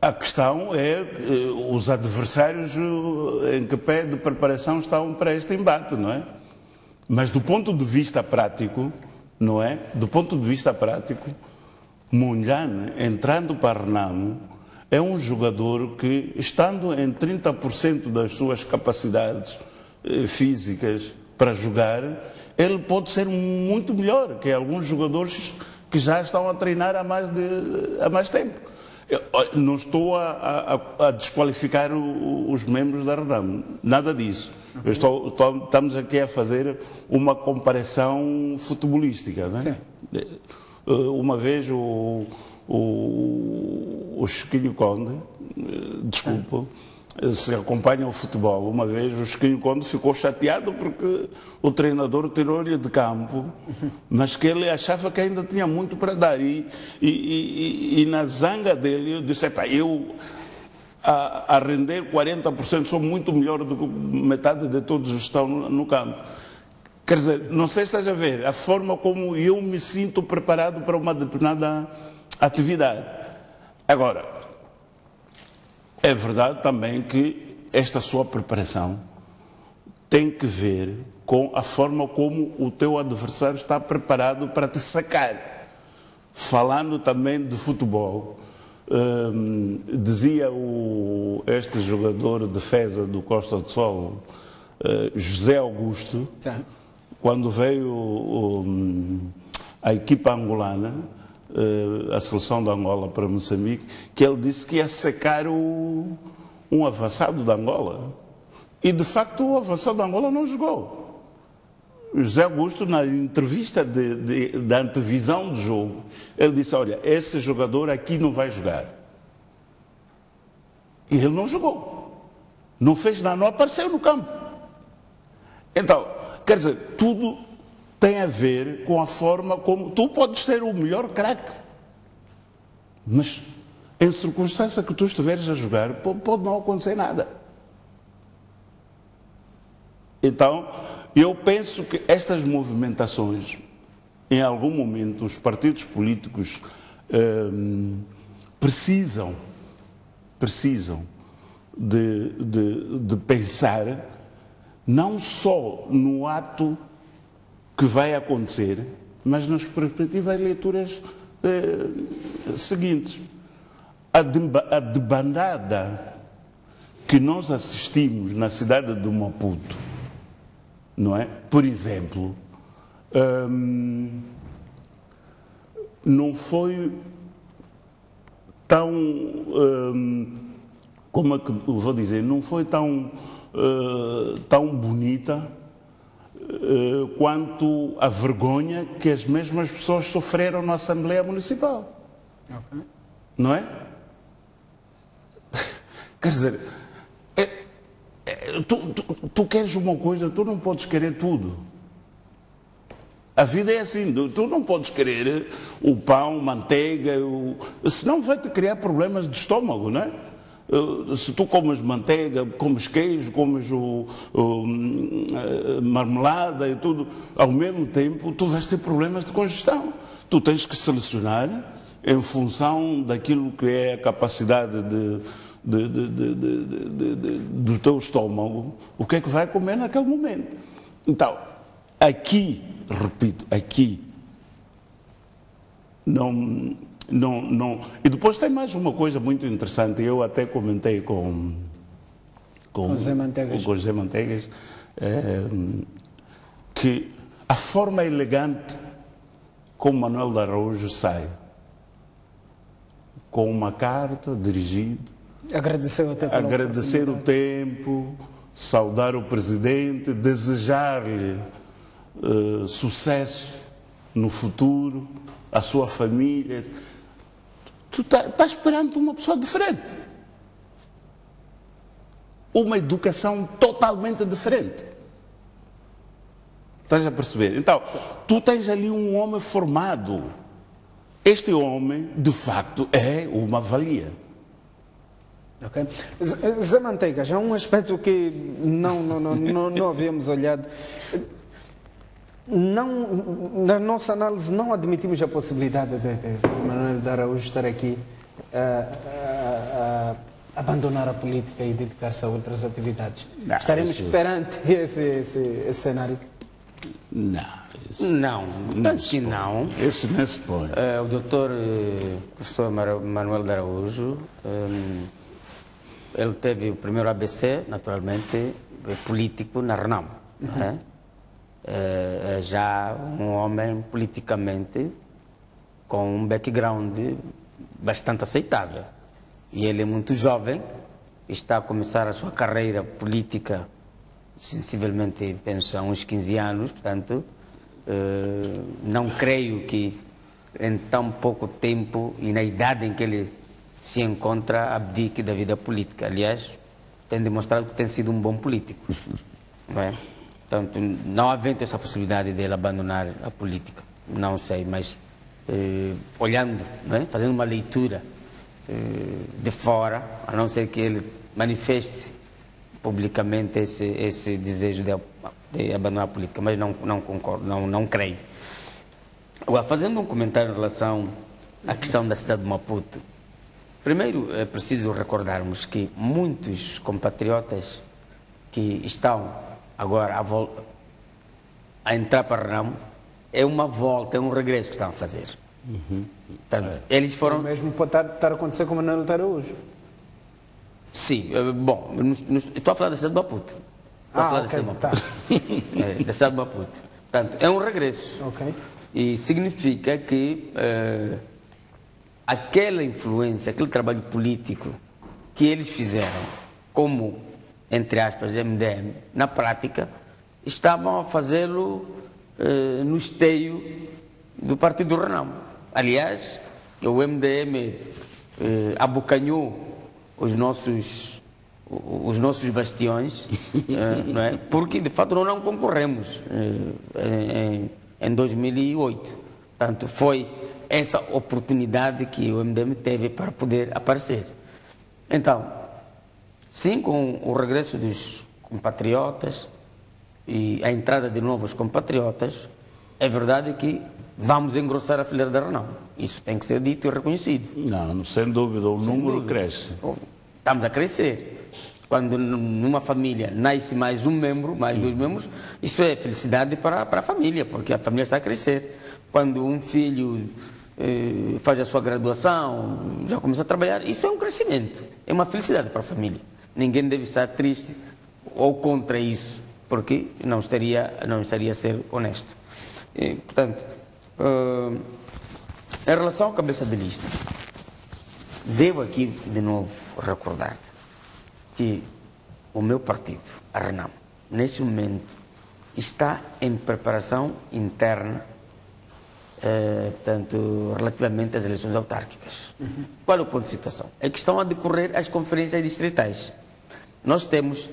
a questão é eh, os adversários eh, em que pé de preparação estão para este embate, não é? Mas do ponto de vista prático, não é? Do ponto de vista prático, Munhano entrando para Renamo é um jogador que, estando em 30% das suas capacidades eh, físicas para jogar, ele pode ser muito melhor que alguns jogadores que já estão a treinar há mais, de, há mais tempo. Eu não estou a, a, a desqualificar o, os membros da RENAM, nada disso. Estou, estou, estamos aqui a fazer uma comparação futebolística. Né? Sim. Eh, uma vez o, o, o Chiquinho Conde, eh, desculpa, se acompanha o futebol. Uma vez o Chiquinho Conde ficou chateado porque o treinador tirou-lhe de campo, mas que ele achava que ainda tinha muito para dar. E, e, e, e na zanga dele, eu disse: eu a, a render 40% sou muito melhor do que metade de todos que estão no, no campo. Quer dizer, não sei se estás a ver a forma como eu me sinto preparado para uma determinada atividade. Agora, é verdade também que esta sua preparação tem que ver com a forma como o teu adversário está preparado para te sacar. Falando também de futebol, hum, dizia o, este jogador de defesa do Costa do Sol, uh, José Augusto, Sim. quando veio um, a equipa angolana, uh, a seleção de Angola para Moçambique, que ele disse que ia secar o, um avançado da Angola. E de facto o avançado da Angola não jogou. José Augusto, na entrevista de, de, da antevisão do jogo, ele disse: Olha, esse jogador aqui não vai jogar. E ele não jogou. Não fez nada, não apareceu no campo. Então, quer dizer, tudo tem a ver com a forma como tu podes ser o melhor craque. Mas em circunstância que tu estiveres a jogar, pode não acontecer nada. Então, eu penso que estas movimentações, em algum momento, os partidos políticos hum, precisam, precisam de, de, de pensar não só no ato que vai acontecer, mas nas perspectivas eleitorais eh, seguintes. A, a debandada que nós assistimos na cidade de Maputo, não é? Por exemplo, hum, não foi tão, hum, como é que vou dizer, não foi tão, uh, tão bonita uh, quanto a vergonha que as mesmas pessoas sofreram na Assembleia Municipal. Okay. Não é? Quer dizer, é, é, tu, tu, tu queres uma coisa, tu não podes querer tudo. A vida é assim, tu não podes querer o pão, manteiga, o... senão vai-te criar problemas de estômago, não é? Eh, se tu comes manteiga, comes queijo, comes o, o, a marmelada e tudo, ao mesmo tempo tu vais ter problemas de congestão. Tu tens que selecionar em função daquilo que é a capacidade de, de, de, do teu estômago, o que é que vai comer naquele momento. Então, aqui repito, aqui não, não, não. E depois tem mais uma coisa muito interessante, eu até comentei com, com, José Manteigas, com José Manteigas é, que a forma elegante como Manuel de Araújo sai, com uma carta dirigida, agradeceu até agradecer o tempo, saudar o presidente, desejar-lhe uh, sucesso no futuro, a sua família. Tu estás tá esperando uma pessoa diferente. Uma educação totalmente diferente. Estás a perceber? Então, tu tens ali um homem formado. Este homem, de facto, é uma valia. Ok. Zé Manteiga, já é um aspecto que não, não, não, não, não havíamos olhado não, na nossa análise não admitimos a possibilidade de, de, de Manuel de Araújo estar aqui a, a, a abandonar a política e dedicar-se a outras atividades. Não, Estaremos isso... perante esse, esse, esse, cenário? Não. Isso... Não, não que não. Esse não se põe. Uh, o doutor uh, professor Manuel de Araújo, um, ele teve o primeiro ABC, naturalmente, político na Renam. Uhum. É? É, já um homem politicamente com um background bastante aceitável. E ele é muito jovem, está a começar a sua carreira política sensivelmente, penso, há uns 15 anos, portanto, eh, não creio que em tão pouco tempo e na idade em que ele se encontra abdique da vida política. Aliás, tem demonstrado que tem sido um bom político. Não é? Portanto, não havendo essa possibilidade dele abandonar a política, não sei, mas eh, olhando, é? fazendo uma leitura eh, de fora, a não ser que ele manifeste publicamente esse, esse desejo de, de, abandonar a política, mas não, não concordo, não, não creio. Agora, fazendo um comentário em relação à questão da cidade de Maputo, primeiro é preciso recordarmos que muitos compatriotas que estão Agora, a, vol... a entrar para Ramo é uma volta, é um regresso que estão a fazer. Uhum. Portanto, é. eles foram. É mesmo pode estar, estar a acontecer como Manuel está hoje. Sim, eh, bom, nos, nos, estou a falar da cidade de Maputo. Estou ah, a falar okay, da cidade de Maputo. Tá. é, da cidade de Maputo. Portanto, é um regresso. Okay. E significa que uh, aquela influência, aquele trabalho político que eles fizeram como entre aspas, MDM, na prática, estavam a fazê-lo eh, no esteio do Partido Renamo. Aliás, o MDM eh, abocanhou os nossos, os nossos bastiões, eh, não é? porque de fato nós não concorremos eh, em, em 2008. Portanto, foi essa oportunidade que o MDM teve para poder aparecer. Então, Sim, com o regresso dos compatriotas e a entrada de novos compatriotas, é verdade que vamos engrossar a fileira da Renault. Isso tem que ser dito e reconhecido. Não, sem dúvida, o sem número dúvida. cresce. Estamos a crescer. Quando numa família nasce mais um membro, mais dois membros, isso é felicidade para, para a família, porque a família está a crescer. quando um filho eh, faz a sua graduação, já começa a trabalhar, isso é um crescimento, é uma felicidade para a família. Ninguém deve estar triste ou contra isso, porque não estaria, não estaria a ser honesto. E, portanto, uh, em relação à cabeça de lista, devo aqui de novo recordar que o meu partido, a Renam, nesse momento está em preparação interna eh, tanto relativamente às eleições autárquicas. Uhum. Qual é o ponto de situação? É que estão a decorrer as conferências distritais. Nós temos,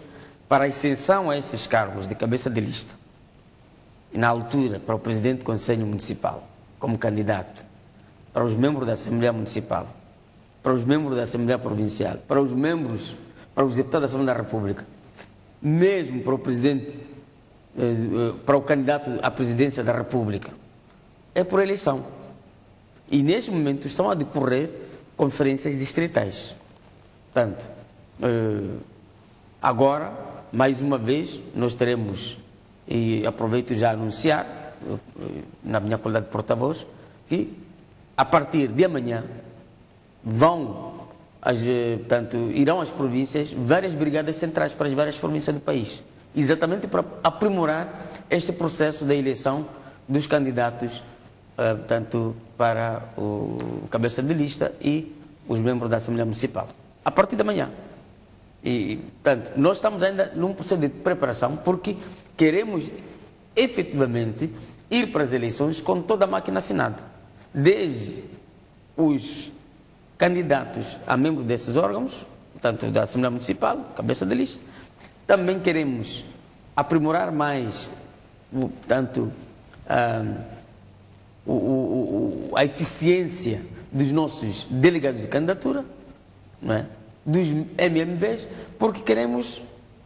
para a ascensão a estes cargos de cabeça de lista, e na altura para o presidente do Conselho Municipal, como candidato, para os membros da Assembleia Municipal, para os membros da Assembleia Provincial, para os membros, para os deputados da Assembleia da República, mesmo para o presidente, eh, eh, para o candidato à presidência da República, é por eleição. E neste momento estão a decorrer conferências distritais. Portanto, eh, agora, mais uma vez, nós teremos, e aproveito já a anunciar, eh, na minha qualidade de porta-voz, que a partir de amanhã vão, as, eh, portanto, irão às províncias várias brigadas centrais para as várias províncias do país, exatamente para aprimorar este processo da eleição dos candidatos uh, portanto, para o cabeça de lista e os membros da Assembleia Municipal. A partir da manhã. E, portanto, nós estamos ainda num processo de preparação porque queremos efetivamente ir para as eleições com toda a máquina afinada. Desde os candidatos a membros desses órgãos, tanto da Assembleia Municipal, cabeça de lista, também queremos aprimorar mais, portanto, uh, o, o, a eficiência dos nossos delegados de candidatura, não é? Dos MMVs, porque queremos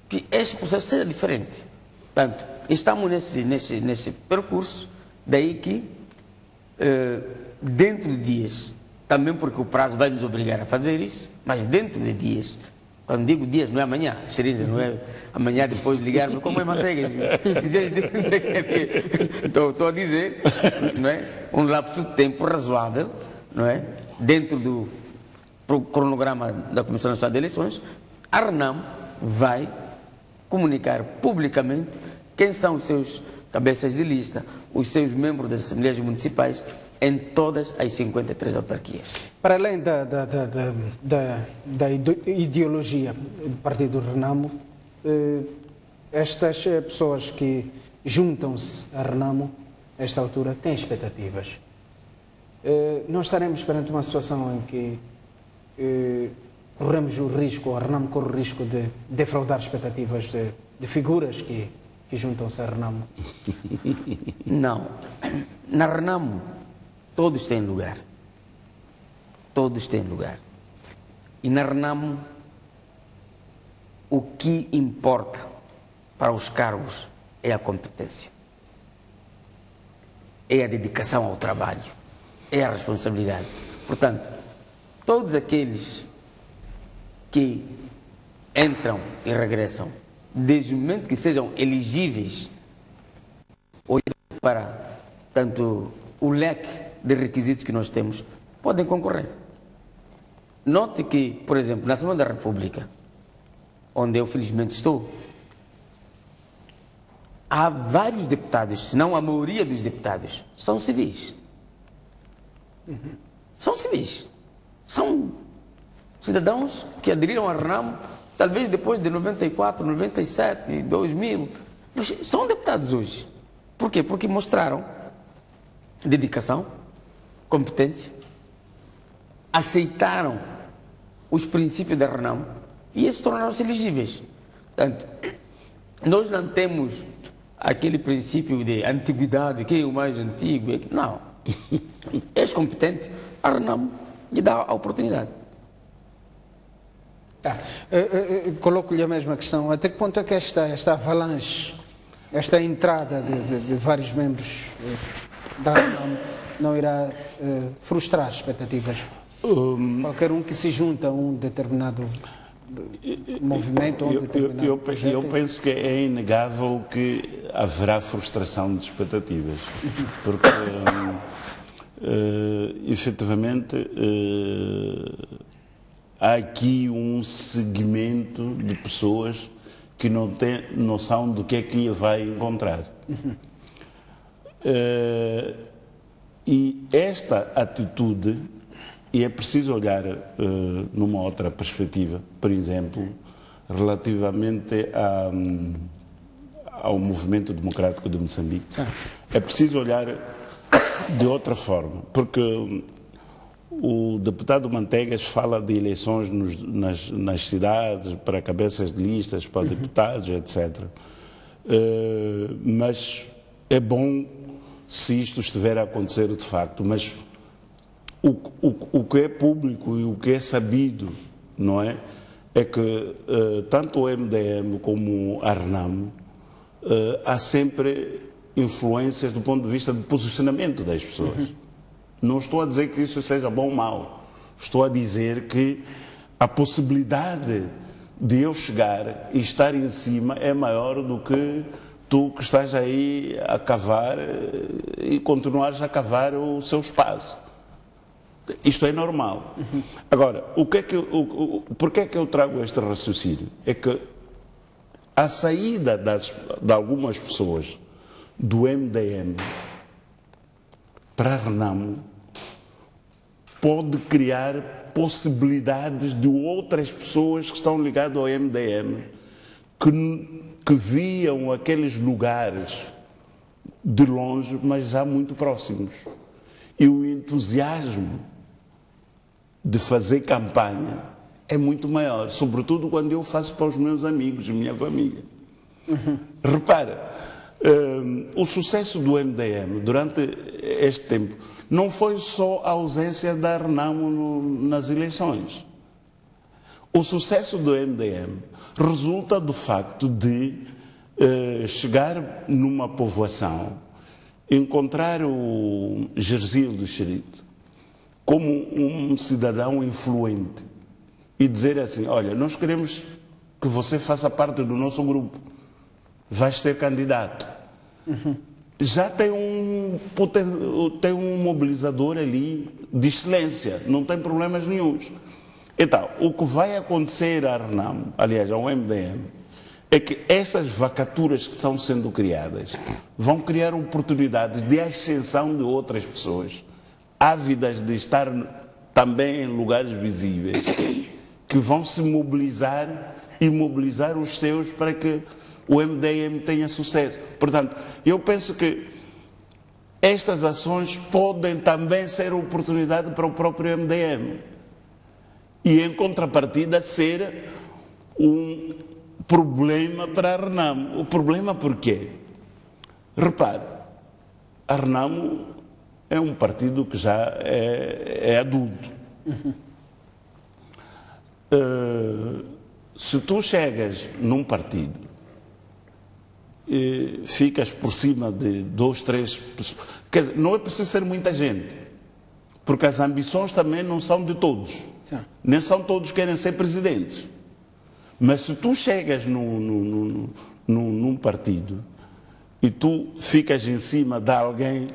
que este processo seja diferente. Portanto, estamos nesse, nesse, nesse percurso, daí que, eh, dentro de dias, também porque o prazo vai nos obrigar a fazer isso, mas dentro de dias, quando digo dias, não é amanhã, Xeriza, não é amanhã depois ligar-me, como é manteiga? estou, estou a dizer, não é? Um lapso de tempo razoável, não é? Dentro do cronograma da Comissão Nacional de Eleições, a RENAM vai comunicar publicamente quem são os seus cabeças de lista, os seus membros das Assembleias Municipais em todas as 53 autarquias. Para além da, da, da, da, da ideologia do Partido Renamo, eh, estas pessoas que juntam-se a Renamo, a esta altura, têm expectativas. Eh, estaremos perante uma situação em que eh, corremos o risco, a Renamo corre o risco de defraudar expectativas de, de figuras que, que juntam-se a Renamo? Não. Na Renamo, todos têm lugar. Todos têm lugar. E na Renamo, o que importa para os cargos é a competência, é a dedicação ao trabalho, é a responsabilidade. Portanto, todos aqueles que entram e regressam, desde o momento que sejam elegíveis, olhando para tanto o leque de requisitos que nós temos, podem concorrer. Note que, por exemplo, na Assembleia da República, onde eu felizmente estou, há vários deputados, se não a maioria dos deputados, são civis. Uhum. São civis. São cidadãos que aderiram à RNAM, talvez depois de 94, 97, 2000. São deputados hoje. Por quê? Porque mostraram dedicação, competência, aceitaram os princípios da Renam e esses tornaram-se elegíveis. Portanto, nós não temos aquele princípio de antiguidade, quem é o mais antigo. Não. És competente, a Renam lhe dá a oportunidade. Tá. Coloco-lhe a mesma questão. Até que ponto é que esta, esta avalanche, esta entrada de, de, de vários membros eh, da Renam não irá uh, frustrar as expectativas? Um, Qualquer um que se junta a um determinado movimento ou eu, determinado eu, eu, projeto? eu penso que é inegável que haverá frustração de expectativas, porque hum, uh, efetivamente uh, há aqui um segmento de pessoas que não tem noção do que é que vai encontrar. Uh, e esta atitude, e é preciso olhar uh, numa outra perspectiva, por exemplo, relativamente a, um, ao movimento democrático de Moçambique, é preciso olhar de outra forma, porque o deputado Mantegas fala de eleições nos, nas, nas, cidades, para cabeças de listas, para uhum. deputados, etc. Uh, eh, mas é bom se isto estiver a acontecer de facto, mas o, o, o que é público e o que é sabido, não é? É que uh, tanto o MDM como a RNAM uh, há sempre influências do ponto de vista do posicionamento das pessoas. Uhum. Não estou a dizer que isso seja bom ou mau. Estou a dizer que a possibilidade de eu chegar e estar em cima é maior do que tu que estás aí a cavar eh, e continuares a cavar o seu espaço. Isto é normal. Uhum. Agora, o que é que, o, o, por que é que eu trago este raciocínio? É que a saída das, de algumas pessoas do MDM para Renamo pode criar possibilidades de outras pessoas que estão ligadas ao MDM que, que viam aqueles lugares de longe, mas já muito próximos. E o entusiasmo de fazer campanha é muito maior, sobretudo quando eu faço para os meus amigos, minha família. Uhum. Repara, o sucesso do MDM durante este tempo não foi só a ausência da Renamo no, nas eleições. O sucesso do MDM resulta do facto de uh, chegar numa povoação, encontrar o Gersílio Xerito como um cidadão influente e dizer assim: Olha, nós queremos que você faça parte do nosso grupo vais ser candidato. Uhum. Já tem um, tem um mobilizador ali de excelência, não tem problemas nenhums. Então, o que vai acontecer à RNAM, aliás, ao MDM, é que essas vacaturas que estão sendo criadas vão criar oportunidades de ascensão de outras pessoas, ávidas de estar também em lugares visíveis, que vão se mobilizar e mobilizar os seus para que o MDM tenha sucesso. Portanto, eu penso que estas ações podem também ser oportunidade para o próprio MDM e, em contrapartida, ser um problema para a Renamo. O problema porquê? Repare, a Renamo é um partido que já é, é adulto. Uh, se tu chegas num partido ficas por cima de dois, três pessoas. Quer dizer, não é preciso ser muita gente, porque as ambições também não são de todos. Sim. Nem são todos que querem ser presidentes. Mas se tu chegas num, num, num, num partido e tu ficas em cima de alguém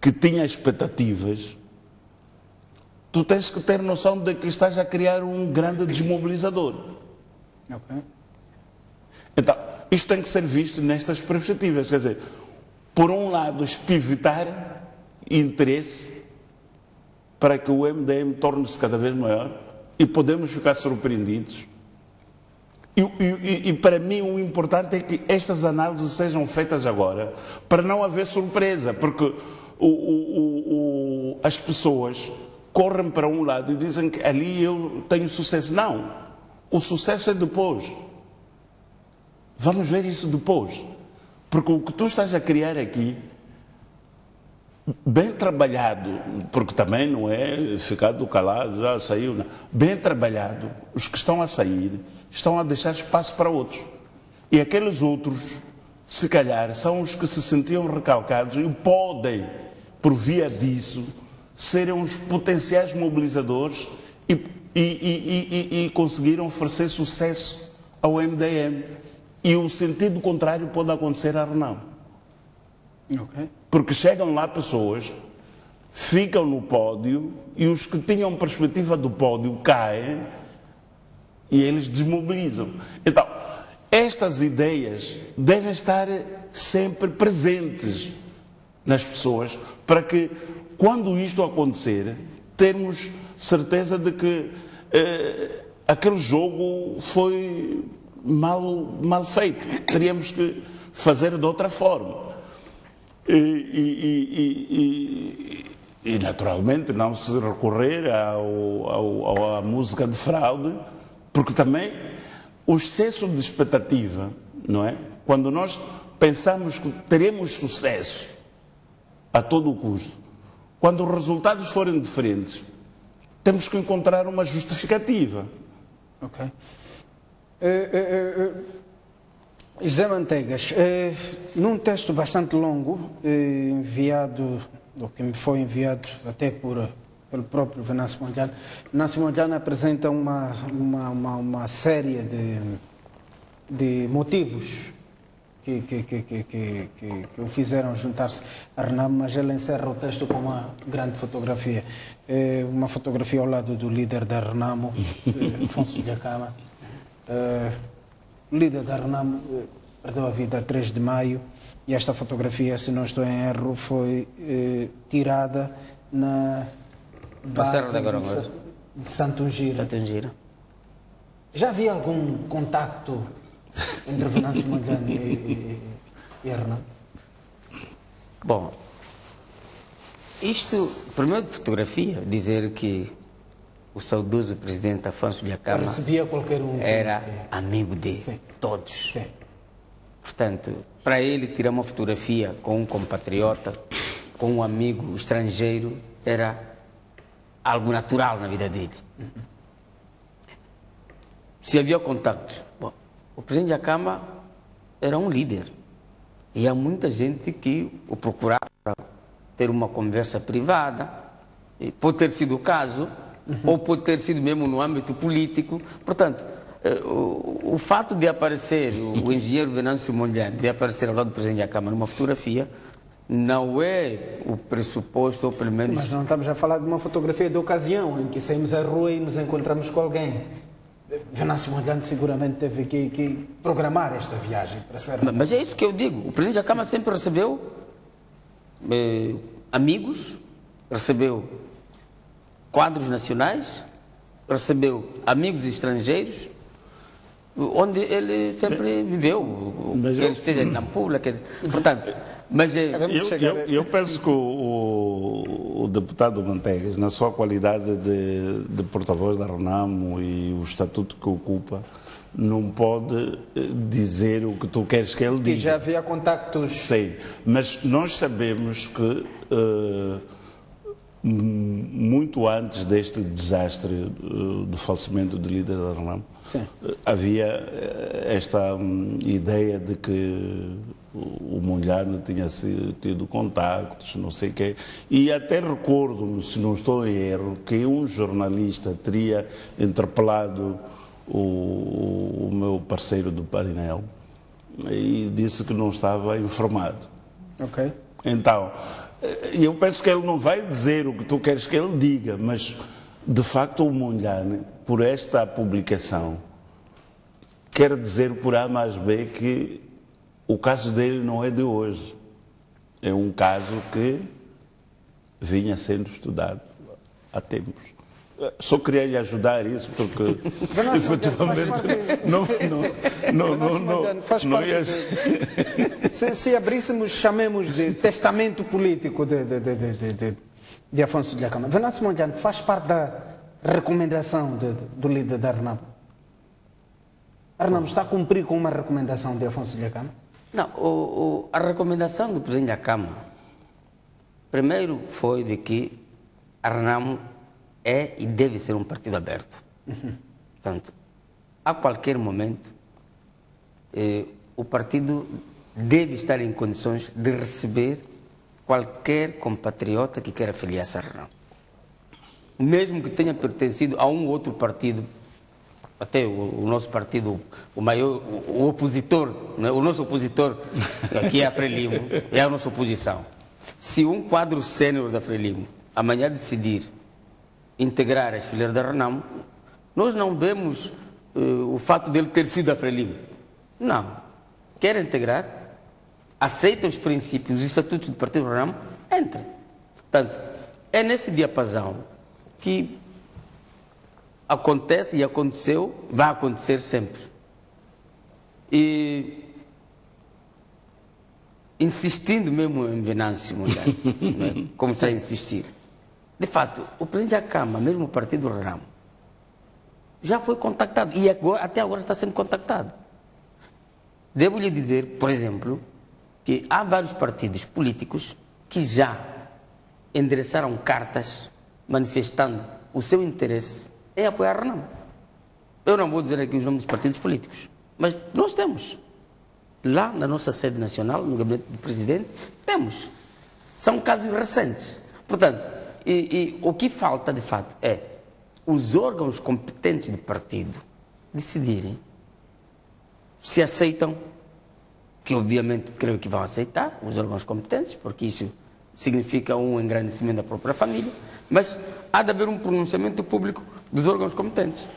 que tinha expectativas, tu tens que ter noção de que estás a criar um grande desmobilizador. Okay. Então, isto tem que ser visto nestas perspectivas. Quer dizer, por um lado, espivitar interesse para que o MDM torne-se cada vez maior e podemos ficar surpreendidos. E, e, e, para mim o importante é que estas análises sejam feitas agora, para não haver surpresa, porque o, o, as pessoas correm para um lado e dizem que ali eu tenho sucesso. Não, o sucesso é depois. Vamos ver isso depois. Porque o que tu estás a criar aqui, bem trabalhado, porque também não é ficado calado, já saiu, não. bem trabalhado, os que estão a sair estão a deixar espaço para outros. E aqueles outros, se calhar, são os que se sentiam recalcados e podem, por via disso, serem os potenciais mobilizadores e e, e, e, e conseguiram oferecer sucesso ao MDM. E o sentido contrário pode acontecer à Renamo. Ok. Porque chegam lá pessoas, ficam no pódio e os que tinham perspectiva do pódio caem e eles desmobilizam. Então, estas ideias devem estar sempre presentes nas pessoas para que, quando isto acontecer, termos certeza de que eh, aquele jogo foi mal, mal feito. Teríamos que fazer de outra forma. E, e, e, e naturalmente, não se recorrer ao, ao, à música de fraude, porque também o excesso de expectativa, não é? Quando nós pensamos que teremos sucesso a todo o custo, quando os resultados forem diferentes, temos que encontrar uma justificativa. Ok. Uh, uh, uh, José Manteigas, num texto bastante longo, enviado, ou que me foi enviado até por, pelo próprio Venâncio Mondlane, Venâncio Mondlane apresenta uma, uma, uma, uma série de, de motivos que, que, que, que, que, que o fizeram juntar-se a Renan, mas ele encerra o texto com uma grande fotografia. Uma fotografia ao lado do líder da Renamo, eh, Afonso de Acama. O líder da Renamo eh, perdeu a vida a 3 de maio e esta fotografia, se não estou em erro, foi é, tirada na base de, de Santo Giro. Já havia algum contacto entre Venâncio Magano e, e, e? Bom, isto, primeiro de fotografia, dizer que o saudoso presidente Afonso de Acama recebia qualquer um era amigo de Sim. todos. Sim. Portanto, para ele tirar uma fotografia com um compatriota, com um amigo estrangeiro, era algo natural na vida dele. Uhum. Se havia contactos, bom, o presidente da Câmara era um líder. E há muita gente que o procurava para ter uma conversa privada. E pode ter sido o caso, uhum. ou pode ter sido mesmo no âmbito político. Portanto, eh, o, o fato de aparecer o, o engenheiro Venâncio Mondlane, de aparecer ao lado do presidente da Câmara numa fotografia, não é o pressuposto, ou pelo menos. Sim, mas não estamos a falar de uma fotografia de ocasião, em que saímos à rua e nos encontramos com alguém. Venâncio Mondlane seguramente teve que, que, programar esta viagem para ser. Mas é isso que eu digo. O presidente da Câmara sempre recebeu eh, amigos, recebeu quadros nacionais, recebeu amigos estrangeiros, onde ele sempre viveu. Mas que eu... ele esteja na pública. Portanto. Mas é... eu, eu, eu, penso que o, o, deputado Mantegas, na sua qualidade de, de porta-voz da Renamo e o estatuto que ocupa, não pode eh, dizer o que tu queres que ele diga. E já havia contactos. Sei, mas nós sabemos que uh, muito antes deste desastre uh, do falecimento do líder da Renamo, havia esta um, ideia de que o Molhano tinha tido contactos, não sei o quê. E até recordo-me, se não estou em erro, que um jornalista teria interpelado o, o meu parceiro do Parinel e disse que não estava informado. Ok. Então, eu penso que ele não vai dizer o que tu queres que ele diga, mas de facto o Molhane, por esta publicação, quer dizer por A mais B que o caso dele não é de hoje. É um caso que vinha sendo estudado há tempos. Só queria lhe ajudar isso porque não, efetivamente não, não, não, não, faz não ia... se, se abríssemos, chamemos de testamento político de, de, de, de, de, de Afonso de Acama. Venâncio Mondlane faz parte da recomendação de, do líder da Arnab. Arnab está a cumprir com uma recomendação de Afonso de Acama? Não, o, o, a recomendação do presidente da Câmara, primeiro foi de que a Renamo é e deve ser um partido aberto. Uhum. Portanto, a qualquer momento, eh, o partido deve estar em condições de receber qualquer compatriota que queira filiar-se à Renamo. mesmo que tenha pertencido a um outro partido, até o, o nosso partido, o maior, o, o opositor, né? o nosso opositor, aqui é a Frelimo, é a nossa oposição. Se um quadro sênior da Frelimo amanhã decidir integrar as fileiras da Renamo, nós não vemos uh, o fato dele ter sido a Frelimo. Não. Quer integrar, aceita os princípios, os estatutos do Partido Renamo, entre. Portanto, é nesse diapasão que acontece e aconteceu, vai acontecer sempre. E insistindo mesmo em Venâncio né? como está a insistir. De fato, o presidente da Câmara, mesmo o Partido Ramo, já foi contactado e agora, até agora está sendo contactado. Devo lhe dizer, por exemplo, que há vários partidos políticos que já endereçaram cartas manifestando o seu interesse em apoiar Renamo. Eu não vou dizer aqui os nomes dos partidos políticos, mas nós temos. Lá na nossa sede nacional, no gabinete do presidente, temos. São casos recentes. Portanto, e, e, o que falta de fato é os órgãos competentes do partido decidirem se aceitam, que obviamente creio que vão aceitar, os órgãos competentes, porque isso significa um engrandecimento da própria família, mas há de haver um pronunciamento público dos órgãos competentes,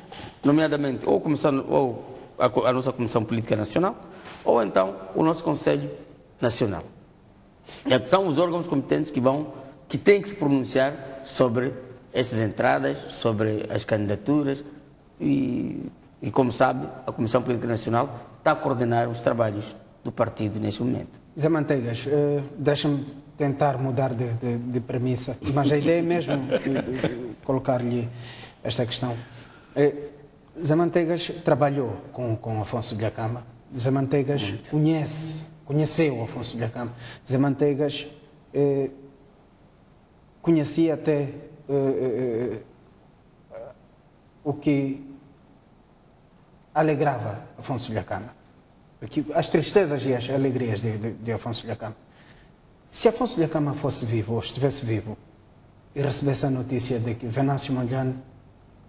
nomeadamente ou, ou a, a, nossa Comissão Política Nacional, ou então o nosso Conselho Nacional. É são os órgãos competentes que vão, que têm que se pronunciar sobre essas entradas, sobre as candidaturas e, e como sabe, a Comissão Política Nacional está a coordenar os trabalhos do partido neste momento. Zé Manteigas, uh, deixa-me tentar mudar de, de, de, premissa, mas a ideia é mesmo colocar-lhe esta questão. Uh, Zé Manteigas trabalhou com, com Afonso de Acama, Zé Manteigas Muito. conhece, conheceu Afonso de Acama, Zé Manteigas uh, conhecia até o que alegrava Afonso de Acama as tristezas e as alegrias de, de, de Afonso Lhacama. Se Afonso Lhacama fosse vivo ou estivesse vivo e recebesse a notícia de que Venâncio Mondlane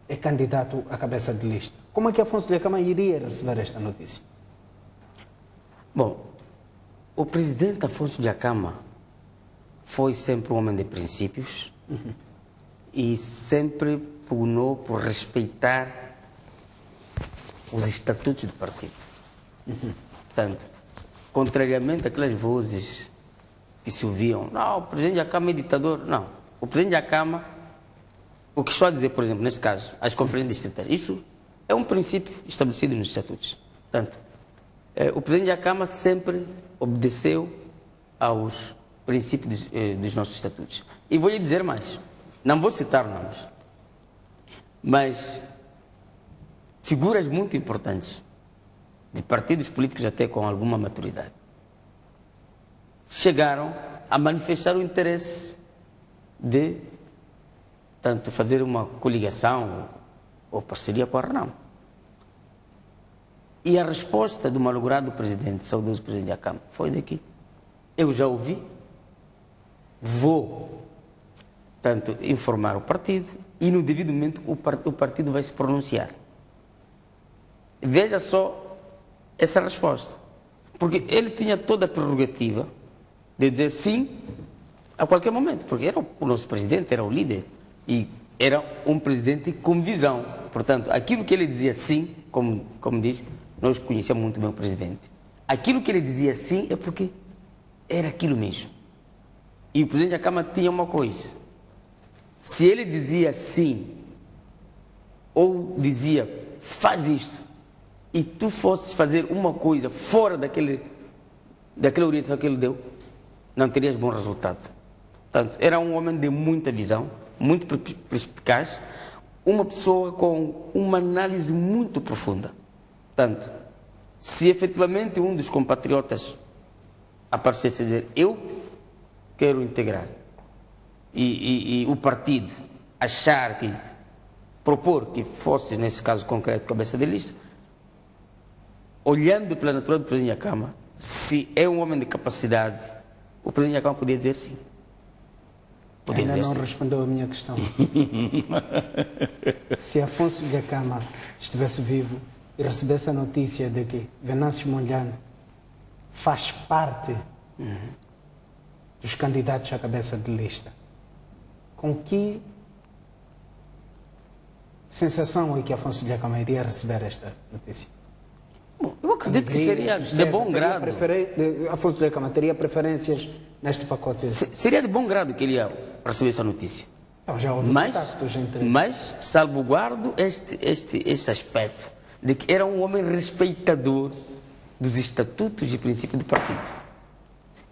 é candidato à cabeça de lista, como é que Afonso Lhacama iria receber esta notícia? Bom, o presidente Afonso Lhacama foi sempre um homem de princípios uhum. e sempre pugnou por respeitar os estatutos do partido. Uhum. Portanto, contrariamente àquelas vozes que se ouviam, não, o presidente da Câmara é ditador. Não. O presidente da Câmara, o que estou a dizer, por exemplo, neste caso, as conferências distritais, isso é um princípio estabelecido nos estatutos. Portanto, eh, o presidente da Câmara sempre obedeceu aos princípios dos, eh, dos nossos estatutos. E vou lhe dizer mais, não vou citar nomes, mas figuras muito importantes de partidos políticos até com alguma maturidade, chegaram a manifestar o interesse de tanto fazer uma coligação ou parceria com a Renam. E a resposta do malogrado presidente, saudoso presidente da Câmara, foi de que eu já ouvi, vou tanto informar o partido e no devido momento o partido vai se pronunciar. Veja só essa resposta. Porque ele tinha toda a prerrogativa de dizer sim a qualquer momento, porque era o nosso presidente, era o líder e era um presidente com visão. Portanto, aquilo que ele dizia sim, como, como disse, nós conhecemos muito bem o presidente. Aquilo que ele dizia sim é porque era aquilo mesmo. E o presidente da Câmara tinha uma coisa: se ele dizia sim, ou dizia faz isto, e tu fosses fazer uma coisa fora daquele, daquela orientação que ele deu, não terias bom resultado. Portanto, era um homem de muita visão, muito perspicaz, uma pessoa com uma análise muito profunda. Portanto, se efetivamente um dos compatriotas aparecesse a dizer eu quero integrar e, e, e o partido achar que propor que fosse, nesse caso concreto, cabeça de lista, olhando pela natureza do presidente da Câmara, se é um homem de capacidade, o presidente da Câmara podia dizer sim. poder Ainda não exercer. respondeu a minha questão. Se Afonso Gacama estivesse vivo e recebesse a notícia de que Venâncio Mondlane faz parte dos candidatos à cabeça de lista, com que sensação é que Afonso Gacama iria receber esta notícia? Bom, eu acredito que seria de bom grado. preferen- de- Afonso Gacama teria preferências neste pacote? Se- Seria de bom grado que ele ia receber essa notícia. Então, já houve Mas, entre... mas salvaguardo este, este, este aspecto de que era um homem respeitador dos estatutos e princípios do partido.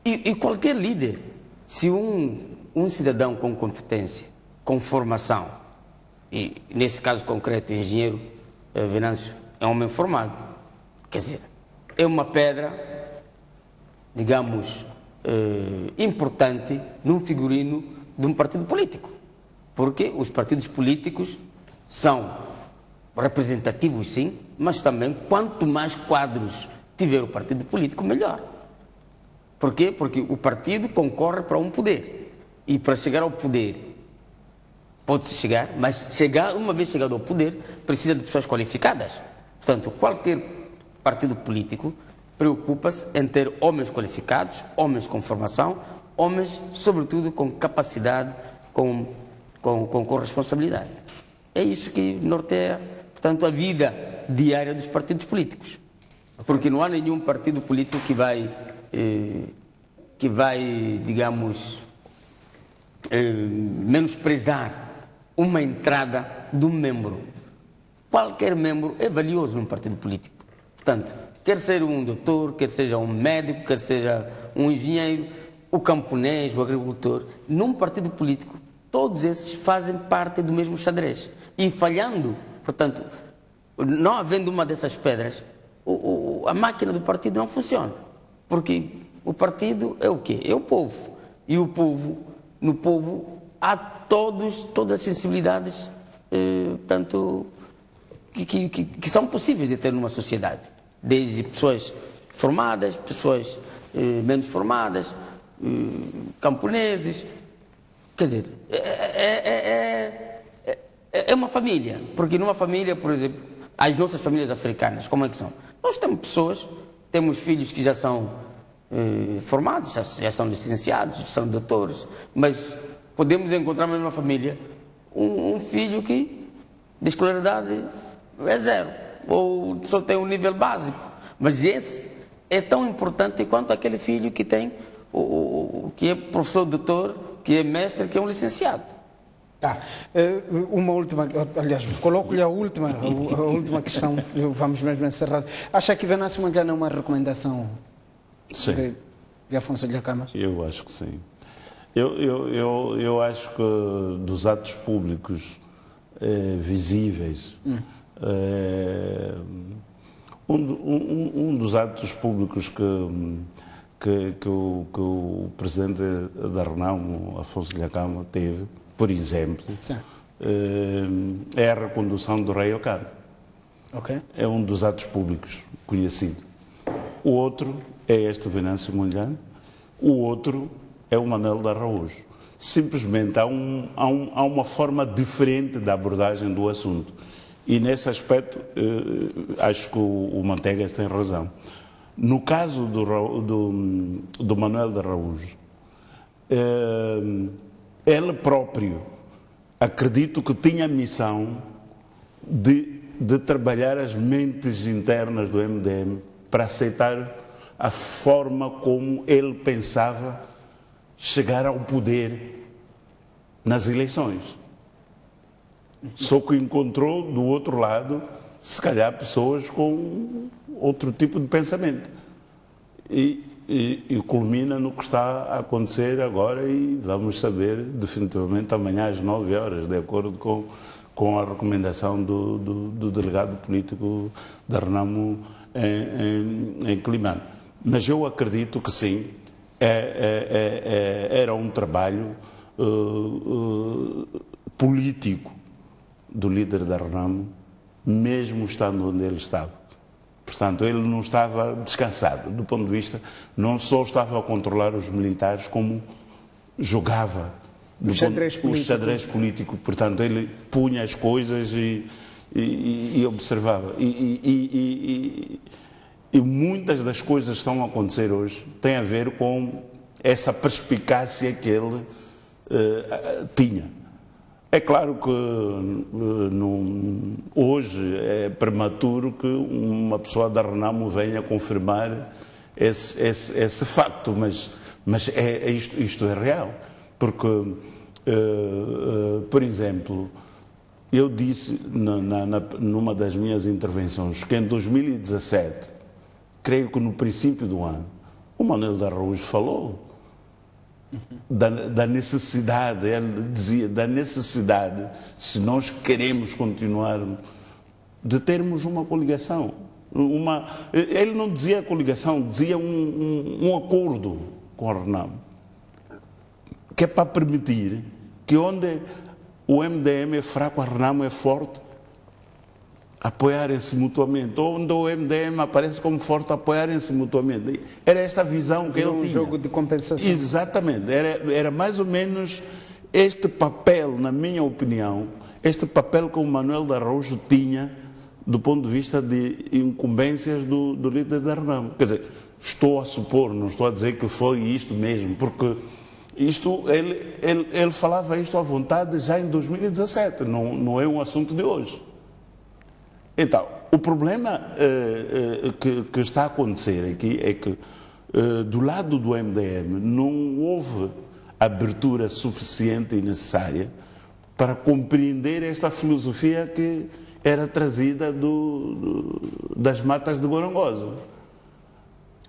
E, e qualquer líder, se um, um cidadão com competência, com formação, e nesse caso concreto, engenheiro eh, Venâncio é um homem formado, quer dizer, é uma pedra digamos, eh, importante num figurino de um partido político. Porque os partidos políticos são representativos, sim, mas também quanto mais quadros tiver o partido político, melhor. Por quê? Porque o partido concorre para um poder. E para chegar ao poder, pode-se chegar, mas chegar, uma vez chegado ao poder, precisa de pessoas qualificadas. Portanto, qualquer partido político preocupa-se em ter homens qualificados, homens com formação, homens, sobretudo, com capacidade, com, com, com, com responsabilidade. É isso que norteia, portanto, a vida diária dos partidos políticos. Porque não há nenhum partido político que vai, que vai digamos, eh, menosprezar uma entrada de um membro. Qualquer membro é valioso num partido político. Portanto, quer ser um doutor, quer seja um médico, quer seja um engenheiro, o camponês, o agricultor, num partido político, todos esses fazem parte do mesmo xadrez. E falhando, portanto, não havendo uma dessas pedras, o- o- a máquina do partido não funciona. Porque o partido é o quê? É o povo. E o povo, no povo, há todos, todas as sensibilidades, eh, tanto que, que, que- que são possíveis de ter numa sociedade. Desde pessoas formadas, pessoas eh, menos formadas, eh, camponeses. Quer dizer, é, é- é- é- é- é uma família. Porque numa família, por exemplo, as nossas famílias africanas, como é que são? Nós temos pessoas, temos filhos que já são eh, formados, já, já são licenciados, são doutores, mas podemos encontrar na mesma família um, um filho que de escolaridade é zero, ou só tem um nível básico. Mas esse é tão importante quanto aquele filho que tem, o, o- o- que é professor doutor, que é mestre, que é um licenciado. Tá. Eh, Uma última, aliás, coloco-lhe a última, a última questão, vamos mesmo encerrar. Acha que Venâncio Mondlane é uma recomendação Sim. de, de Afonso de Acama? Eu acho que sim. Eu, eu, eu, eu acho que dos atos públicos eh, visíveis, eh, um, do- um- um dos atos públicos que, que, que o, que o presidente da Renamo, Afonso Lhacama, teve, por exemplo, Sim. eh, é a recondução do rei Alcado Ok. é um dos atos públicos conhecido. O outro é este Venâncio Mondlane, o outro é o Manuel da Araújo. Simplesmente há, um, há, um, há uma forma diferente da abordagem do assunto. E nesse aspecto, eh, acho que o, o Mantegas tem razão. No caso do, do, do Manuel da Araújo, eh, ele próprio, acredito que tinha a missão de, de trabalhar as mentes internas do MDM para aceitar a forma como ele pensava chegar ao poder nas eleições. Só que encontrou do outro lado, se calhar, pessoas com outro tipo de pensamento. E, e, e culmina no que está a acontecer agora e vamos saber definitivamente amanhã às 9 horas, de acordo com, com a recomendação do, do, do delegado político da Renamo em, em, em Climane. Mas eu acredito que sim, é, é, é, é, era um trabalho uh, uh, político do líder da Renamo, mesmo estando onde ele estava. Portanto, ele não estava descansado, do ponto de vista, não só estava a controlar os militares, como jogava O xadrez político. O xadrez político, portanto, ele punha as coisas e, e, e observava. E, e, muitas das coisas que estão a acontecer hoje têm a ver com essa perspicácia que ele uh, tinha. É claro que uh, hoje é prematuro que uma pessoa da Renamo venha confirmar esse, esse, esse facto, mas, mas é, é isto, isto é real. Porque, uh, uh, por exemplo, eu disse na, na, numa das minhas intervenções que em 2017, creio que no princípio do ano, o Manuel da Araújo falou da, da, necessidade, ele dizia, da necessidade, se nós queremos continuar, de termos uma coligação. Uma, ele não dizia coligação, dizia um, um, um acordo com a Renam, que é para permitir que onde o MDM é fraco, a Renamo é forte, apoiarem-se mutuamente. Onde o MDM aparece como forte, apoiarem-se mutuamente. Era esta a visão que era ele um tinha. um jogo de compensação. Exatamente. Era, era mais ou menos este papel, na minha opinião, este papel que o Manuel da Araújo tinha do ponto de vista de incumbências do, do líder da Renamo. Quer dizer, estou a supor, não estou a dizer que foi isto mesmo, porque isto, ele, ele, ele falava isto à vontade já em 2017, não, não é um assunto de hoje. Então, o problema uh, uh, que, que, está a acontecer aqui é que, uh, do lado do MDM, não houve abertura suficiente e necessária para compreender esta filosofia que era trazida do, do, das matas de Gorongosa.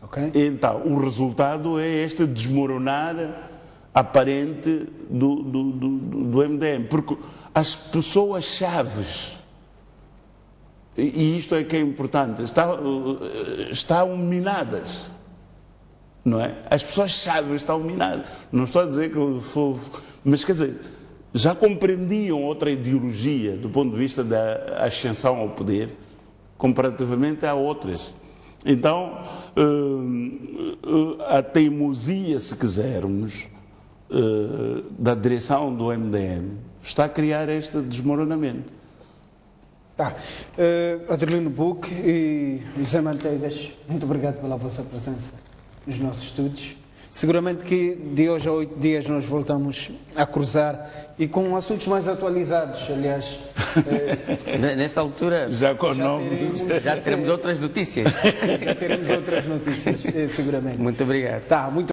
Okay. Então, o resultado é este desmoronar aparente do, do, MDM, porque as pessoas chaves e isto é que é importante, está, estão minadas. Não é? As pessoas-chave estão minadas. Não estou a dizer que. Mas quer dizer, já compreendiam outra ideologia do ponto de vista da ascensão ao poder, comparativamente a outras. Então, a teimosia, se quisermos, da direção do MDM está a criar este desmoronamento. Tá. Uh, Adelino Buc e José Manteigas, muito obrigado pela vossa presença nos nossos estúdios. Seguramente que de hoje a oito dias nós voltamos a cruzar e com assuntos mais atualizados, aliás. Uh, Nessa altura. Já com já nomes. Teremos, já teremos outras notícias. já teremos outras notícias, seguramente. Muito obrigado. Tá, muito